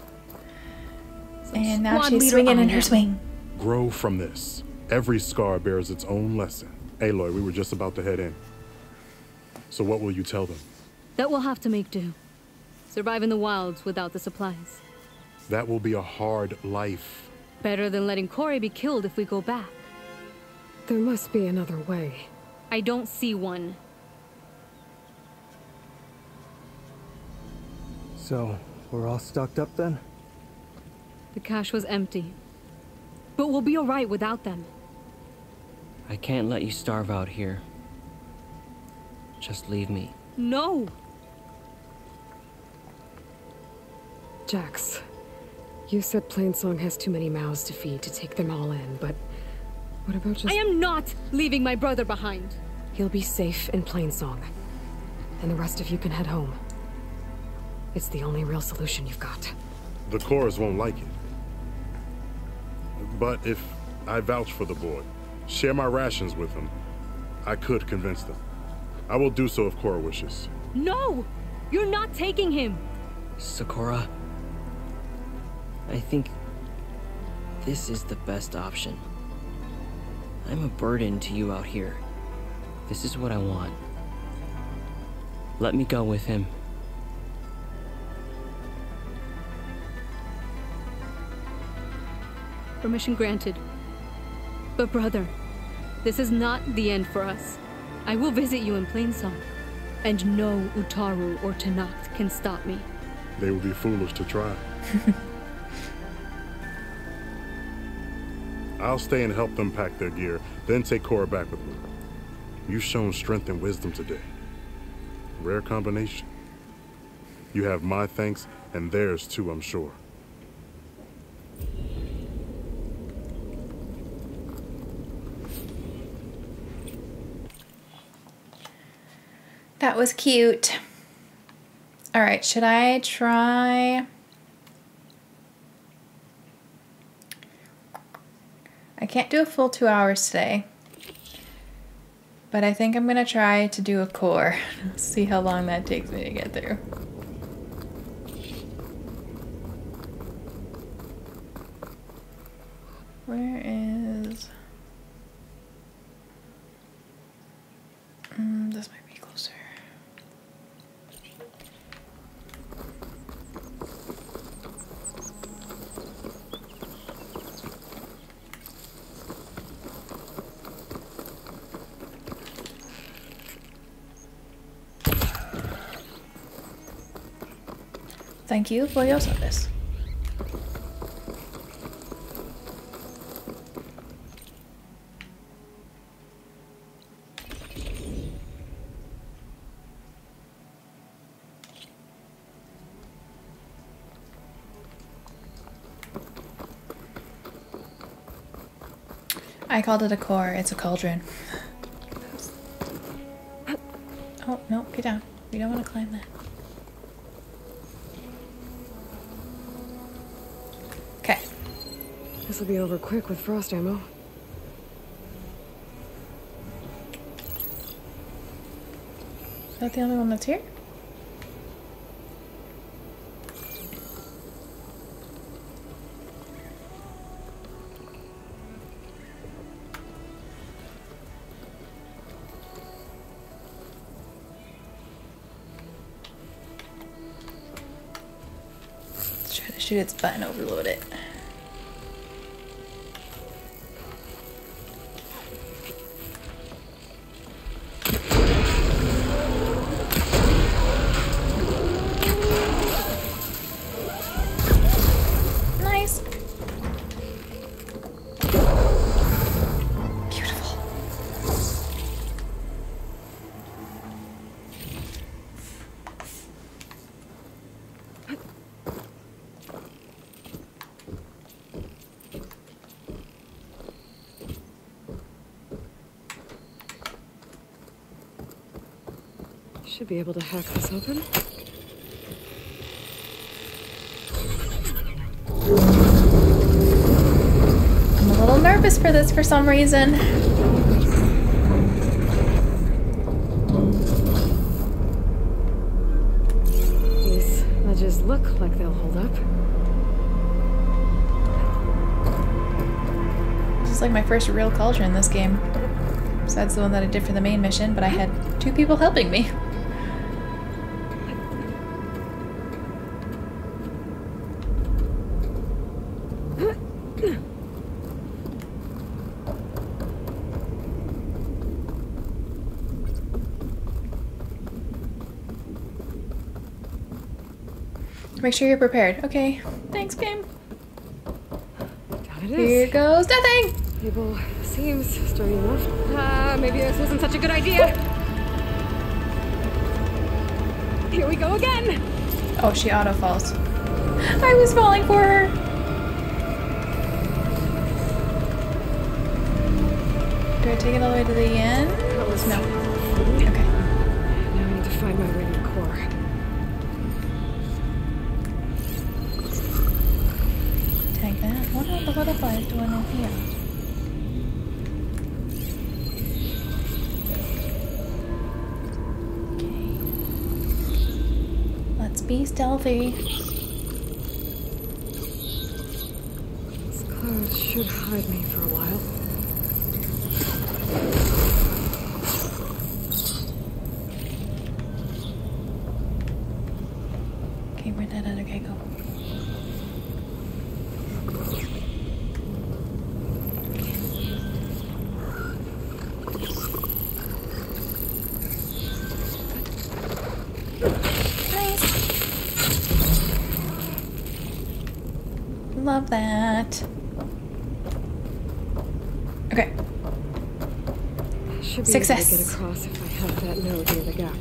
And now squad she's leader swinging in her swing. Grow from this. Every scar bears its own lesson. Aloy, we were just about to head in. So what will you tell them? That we'll have to make do. Survive in the wilds without the supplies. That will be a hard life. Better than letting Corey be killed if we go back. There must be another way. I don't see one. So, we're all stocked up then? The cache was empty. But we'll be alright without them. I can't let you starve out here. Just leave me. No! Jax, you said Plainsong has too many mouths to feed to take them all in, but what about just. I am not leaving my brother behind. He'll be safe in Plainsong. And the rest of you can head home. It's the only real solution you've got. The chorus won't like it. But if I vouch for the boy, share my rations with him, I could convince them. I will do so if Cora wishes. No! You're not taking him! Sakura, I think this is the best option. I'm a burden to you out here. This is what I want. Let me go with him. Permission granted. But brother, this is not the end for us. I will visit you in Plainsong. And no Utaru or Tenakth can stop me. They would be foolish to try. I'll stay and help them pack their gear, then take Cora back with me. You've shown strength and wisdom today. Rare combination. You have my thanks, and theirs too, I'm sure. That was cute. All right, should I try? I can't do a full two hours today, but I think I'm gonna try to do a core. See how long that takes me to get through. Where is... Mm, this might be closer. Thank you for your service. I called it a core. It's a cauldron. Oh, no, get down. We don't want to climb that. Okay. This will be over quick with frost ammo. Is that the only one that's here? Try to shoot its butt and overload it. Should be able to hack this open. I'm a little nervous for this for some reason. These ledges look like they'll hold up. This is like my first real cauldron in this game. Besides the one that I did for the main mission, but I had two people helping me. Make sure you're prepared. Okay. Thanks, game. It is. Here goes nothing. Table seems sturdy enough. Ah, maybe this wasn't such a good idea. Here we go again. Oh, she auto falls. I was falling for her. Do I take it all the way to the end? No. Butterflies doing in here? Let's be stealthy. These clouds should hide me for a while. Okay, we're dead. Okay, go. Love that. Okay. Should be Success. able to get across if I have that node near the gap.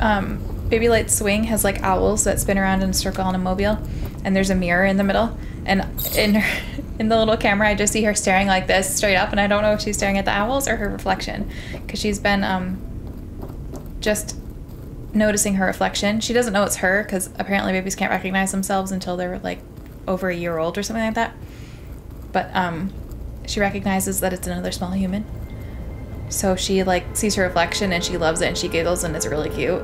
um, Baby Lite Swing has like owls that spin around in a circle on a mobile, and there's a mirror in the middle. And in her, in the little camera, I just see her staring like this straight up, and I don't know if she's staring at the owls or her reflection, because she's been um, just noticing her reflection. She doesn't know it's her, because apparently babies can't recognize themselves until they're like over a year old or something like that. But um, she recognizes that it's another small human. So she like sees her reflection and she loves it and she giggles and it's really cute.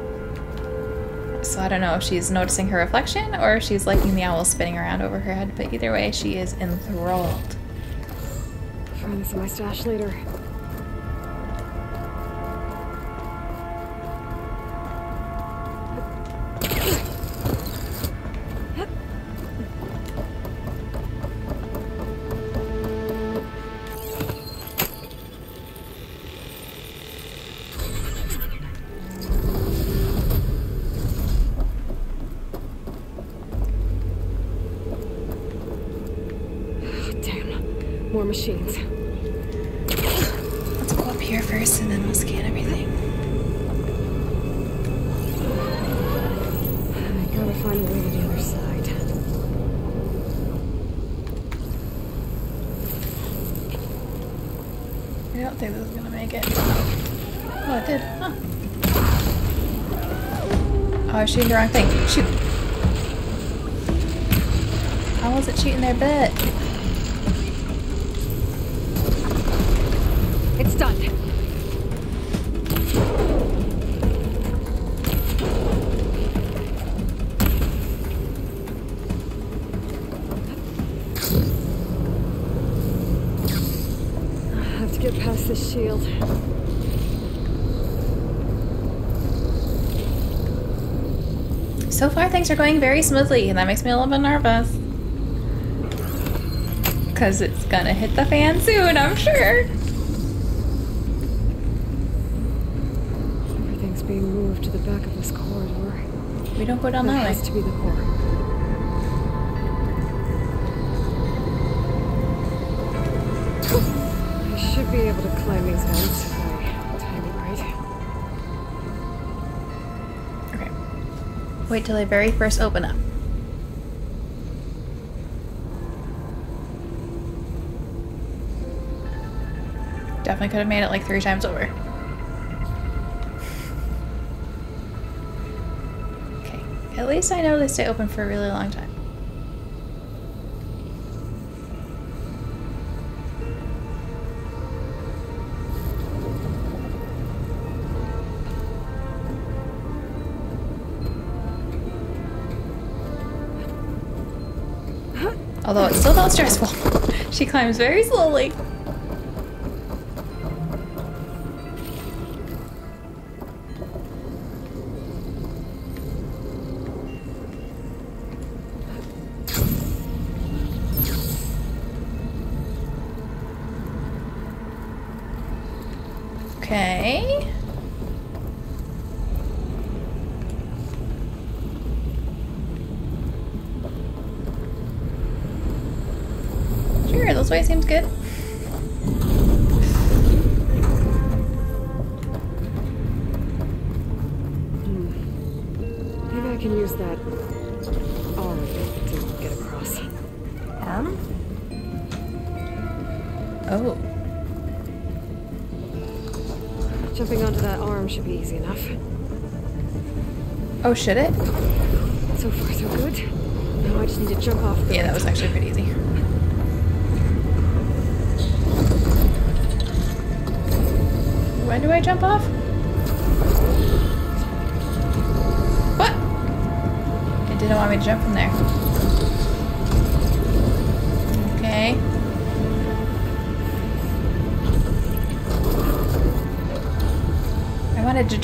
So I don't know if she's noticing her reflection or if she's liking the owl spinning around over her head, but either way, she is enthralled. Find this stash later. Shooting the wrong thing. Shoot. How wasn't shooting their butt? So far, things are going very smoothly, and that makes me a little bit nervous. Because it's gonna hit the fan soon, I'm sure. Everything's being moved to the back of this corridor. We don't go down that has way. to be the core. I should be able to climb these vents Wait till they very first open up. Definitely could have made it like three times over. Okay. At least I know they stay open for a really long time. Although it still felt stressful. she climbs very slowly. Jumping onto that arm should be easy enough. Oh, should it? So far, so good. Now I just need to jump off. Yeah,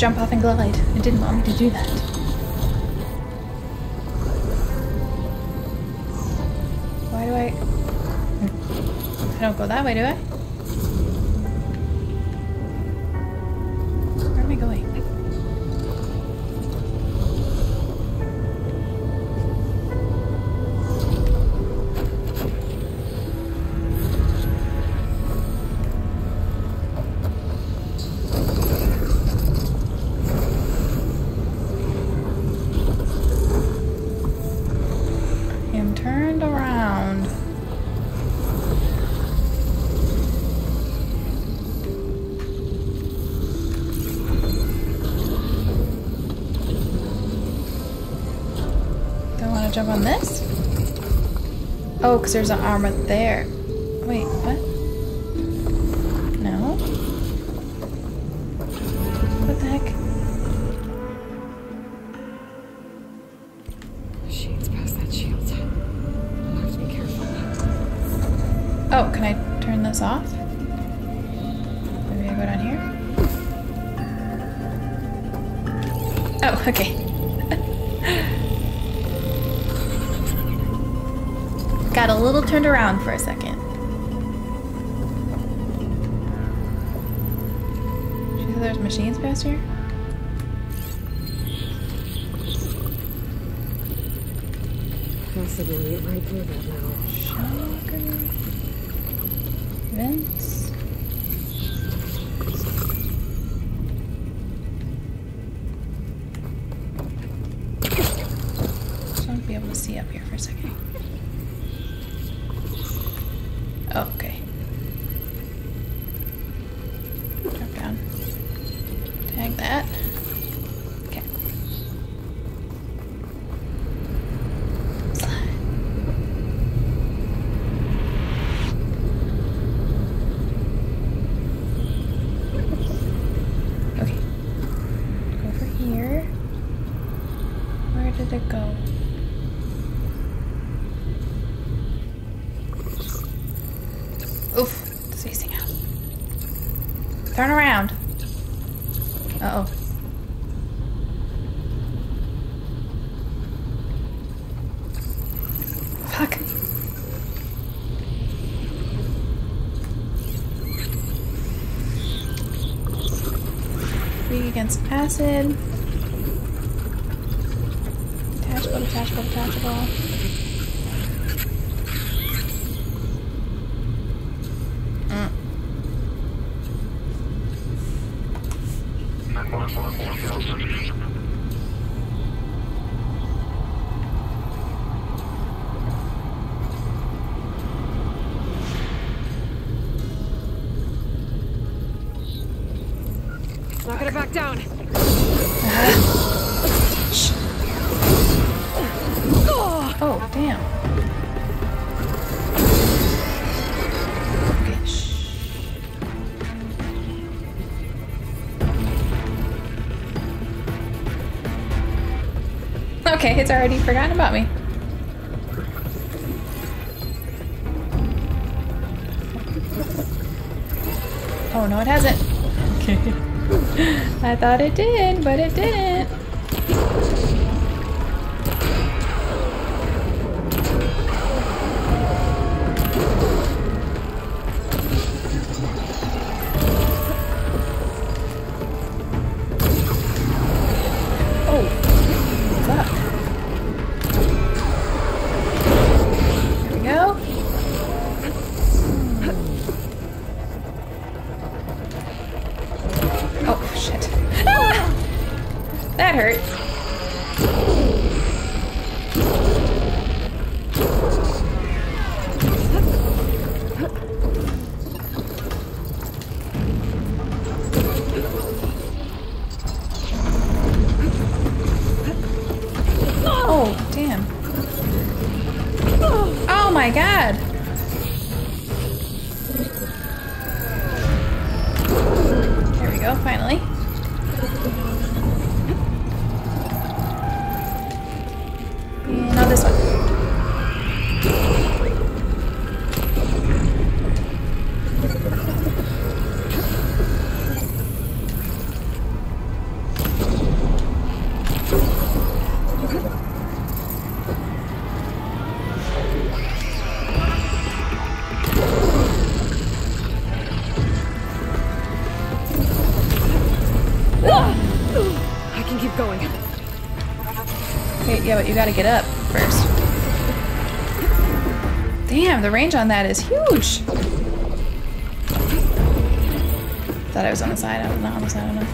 jump off and glide. It didn't want me to do that. Why do I... I don't go that way, do I? Oh, because there's an armor there. Wait, what? No? What the heck? Shades past that shield. I'll have to be careful. Oh, can I turn this off? Maybe I go down here? Oh, okay. Turned around for a second. She said there's machines past here? Possibly get right through that now. Shocker. Acid. Okay, it's already forgotten about me. Oh, no, it hasn't. Okay. I thought it did, but it didn't. Shit. Ah! That hurt. You gotta get up first. Damn, the range on that is huge. Thought I was on the side. I was not on the side. I don't know.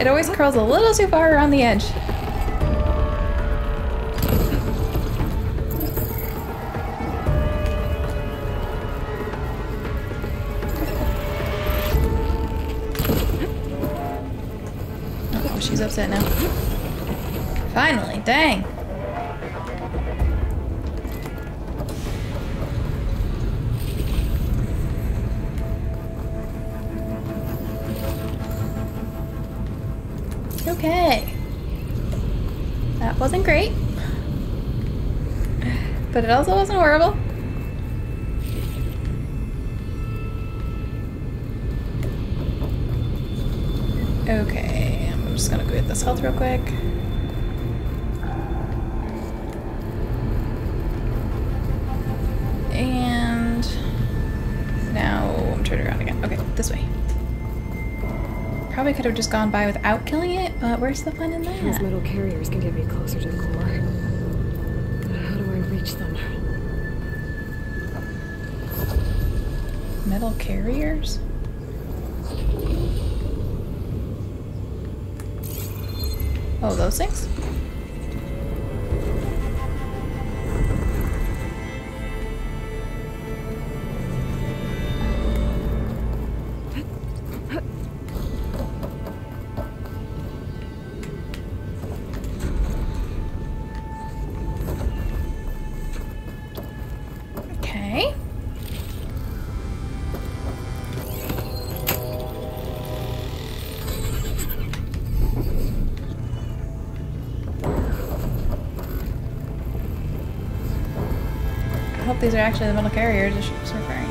It always curls a little too far around the edge. Oh, she's upset now. Have just gone by without killing it, but where's the fun in that? Those metal carriers can get me closer to the core. But how do I reach them? Metal carriers? Oh, those things? These are actually the metal carriers that she was referring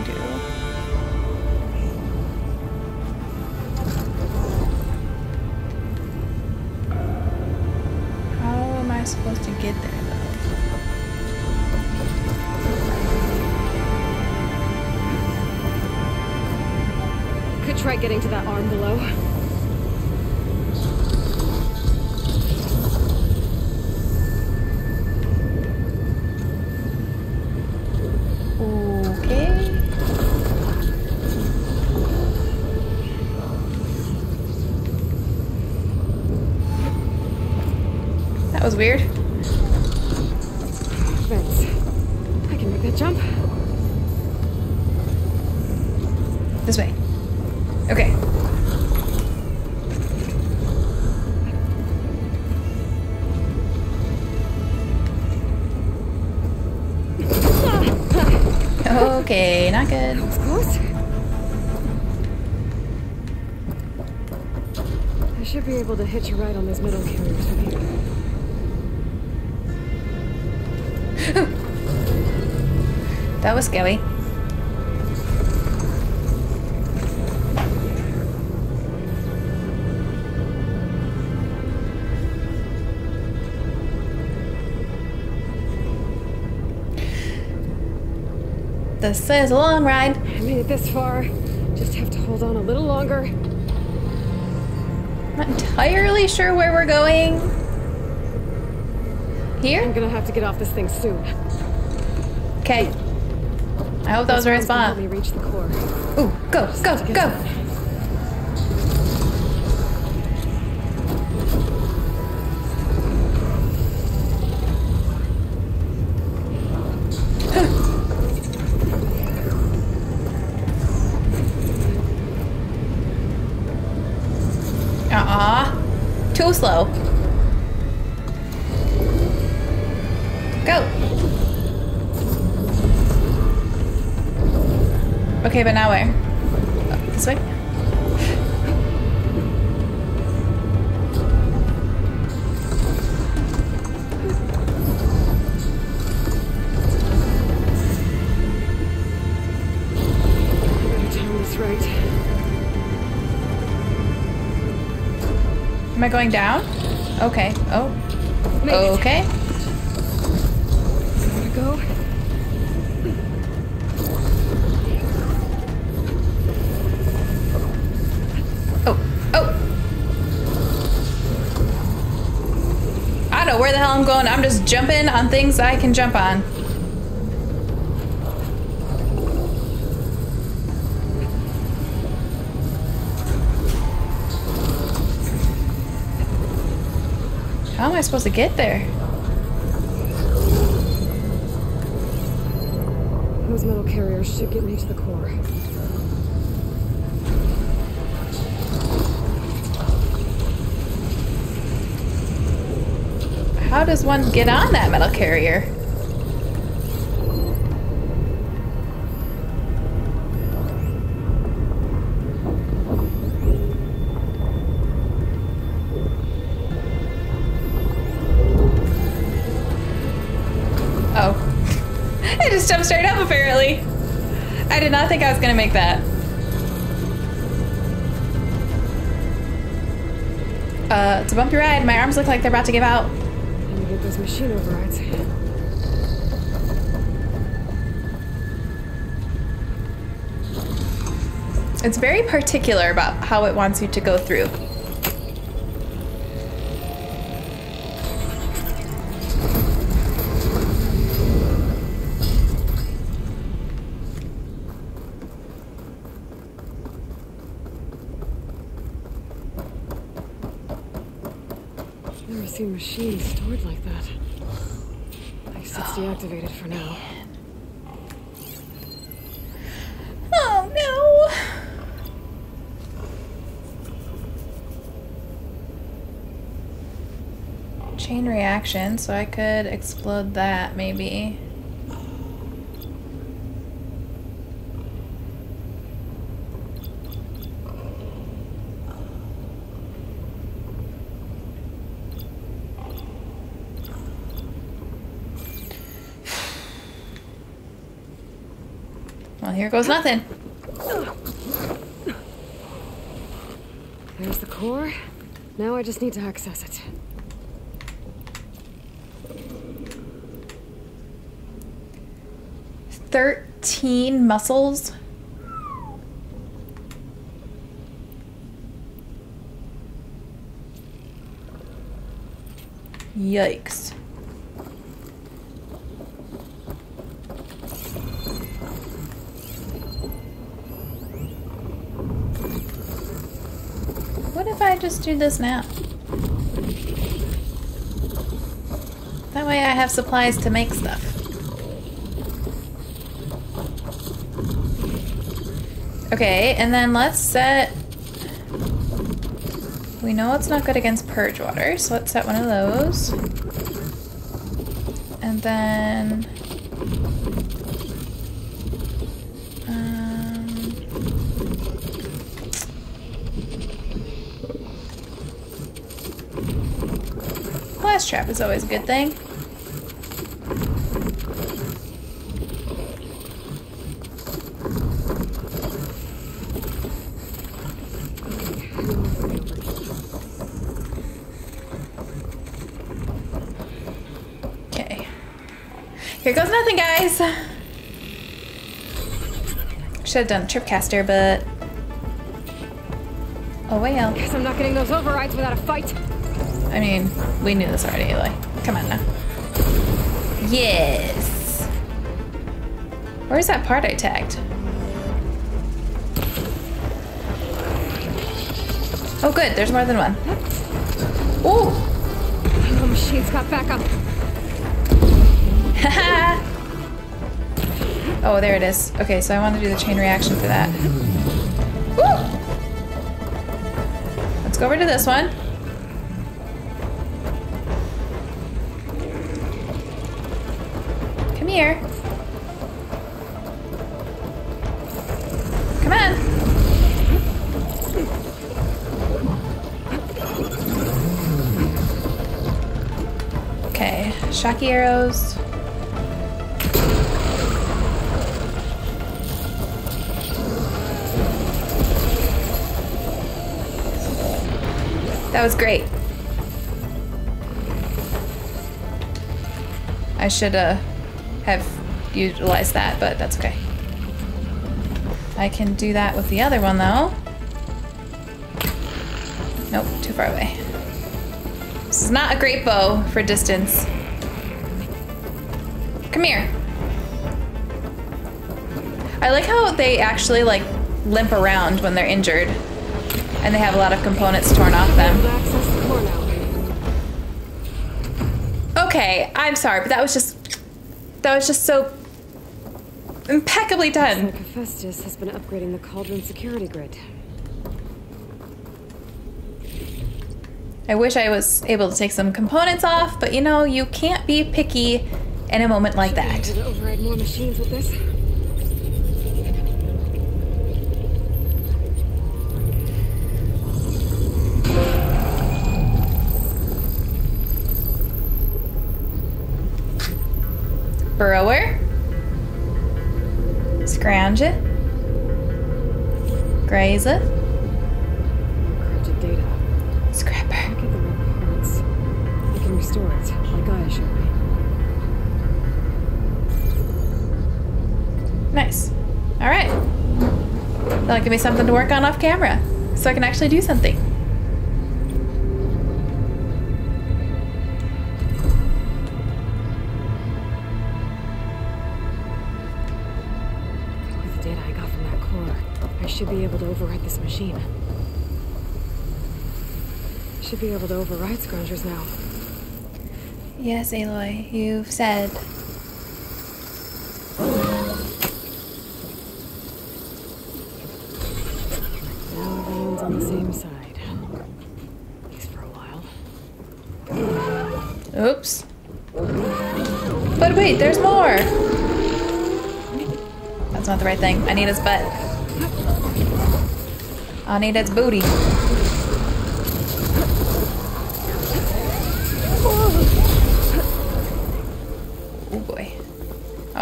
should be able to hitch a ride on those metal carriers from here. That was scary. This is a long ride. I made it this far. Just have to hold on a little longer. Not entirely sure where we're going. Here? I'm gonna have to get off this thing soon. Okay. I hope that was the right This one's gonna spot. Help me reach the core. Ooh, go, go, go. Okay, but now where? Oh, this way? Am I going down? Okay. I'm jumping on things I can jump on. How am I supposed to get there? Those metal carriers should get me to the core. How does one get on that metal carrier? Oh. I just jumped straight up apparently. I did not think I was gonna make that. Uh, it's a bumpy ride. My arms look like they're about to give out. Get those machine overrides. It's very particular about how it wants you to go through. Never seen machines stored like that. I deactivated for now. Oh no! Chain reaction, so I could explode that maybe. Well, here goes nothing. There's the core. Now I just need to access it. Thirteen muscles. Yikes. What if I just do this now? That way I have supplies to make stuff. Okay, and then let's set... We know it's not good against purge water, so let's set one of those. And then... Um, Is always a good thing. Okay. Here goes nothing, guys. Should have done Tripcaster, but oh well. Guess I'm not getting those overrides without a fight. I mean, we knew this already, Aloy. Come on now. Yes. Where's that part I tagged? Oh, good. There's more than one. Ooh. Oh, machine's got backup. Haha. oh, there it is. Okay, so I want to do the chain reaction for that. Woo! Let's go over to this one. Arrows. That was great. I should uh, have utilized that, but that's okay. I can do that with the other one though. Nope, too far away. This is not a great bow for distance. I like how they actually like limp around when they're injured. And they have a lot of components torn off them. Okay, I'm sorry, but that was just that was just so impeccably done. Looks like Hephaestus has been upgrading the cauldron security grid. I wish I was able to take some components off, but you know, you can't be picky in a moment like that. Should be able to override more machines with this. Burrower. Scrounger. Grazer. Encrypted data. Scrapper. Look at the. I can restore it, like Gaia showed me. Nice. All right. That'll give me something to work on off camera, so I can actually do something. Should be override scroungers now. Yes, Aloy, you've said. Now everyone's on the same side. At least for a while. Oops. But wait, there's more. That's not the right thing. I need his butt. I need his booty.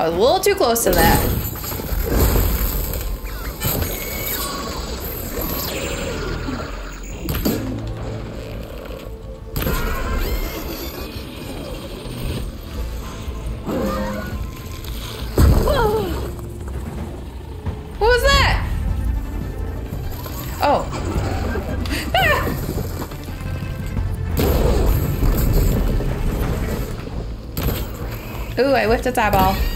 Was a little too close to that. What was that? Oh. Ah. Ooh, I whiffed its eyeball.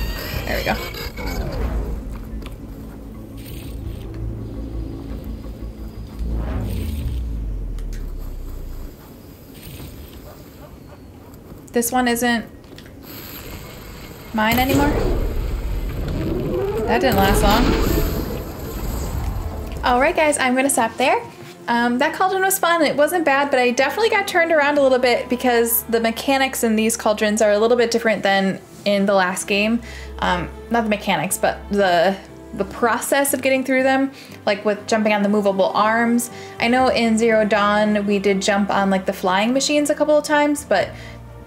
This one isn't mine anymore? That didn't last long. Alright guys, I'm gonna stop there. Um, that cauldron was fun. It wasn't bad, but I definitely got turned around a little bit because the mechanics in these cauldrons are a little bit different than in the last game. Um, not the mechanics, but the the process of getting through them, like with jumping on the movable arms. I know in Zero Dawn we did jump on like the flying machines a couple of times, but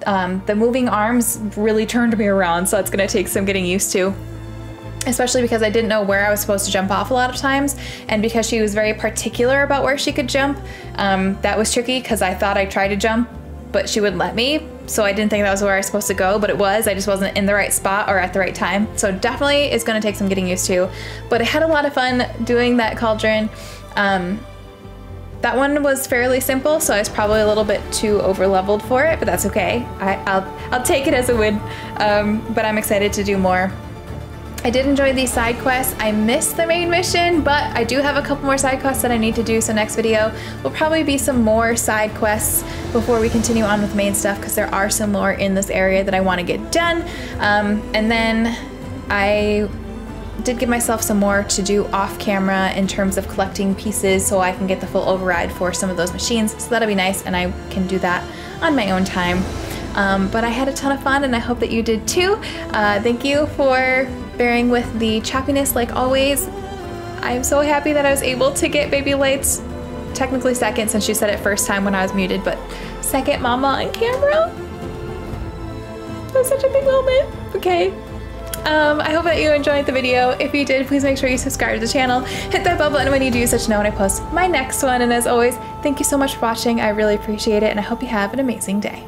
um, the moving arms really turned me around, so it's gonna take some getting used to especially because I didn't know where I was supposed to jump off a lot of times, and because she was very particular about where she could jump, um, that was tricky because I thought I tried to jump, but she wouldn't let me, so I didn't think that was where I was supposed to go, but it was. I just wasn't in the right spot or at the right time, so definitely it's to take some getting used to. But I had a lot of fun doing that cauldron. Um, that one was fairly simple, so I was probably a little bit too over leveled for it, but that's okay. I, will I'll take it as a win. Um, but I'm excited to do more. I did enjoy these side quests. I missed the main mission, but I do have a couple more side quests that I need to do, so next video will probably be some more side quests before we continue on with main stuff, because there are some more in this area that I want to get done. Um, and then I did give myself some more to do off camera in terms of collecting pieces so I can get the full override for some of those machines, so that'll be nice, and I can do that on my own time. Um, but I had a ton of fun and I hope that you did too. Uh, thank you for bearing with the choppiness like always. I'm so happy that I was able to get Baby Lite's technically second since she said it first time when I was muted, but second mama on camera. That was such a big moment. Okay. Um, I hope that you enjoyed the video. If you did, please make sure you subscribe to the channel. Hit that bell button when you do so to know when I post my next one. And as always, thank you so much for watching. I really appreciate it and I hope you have an amazing day.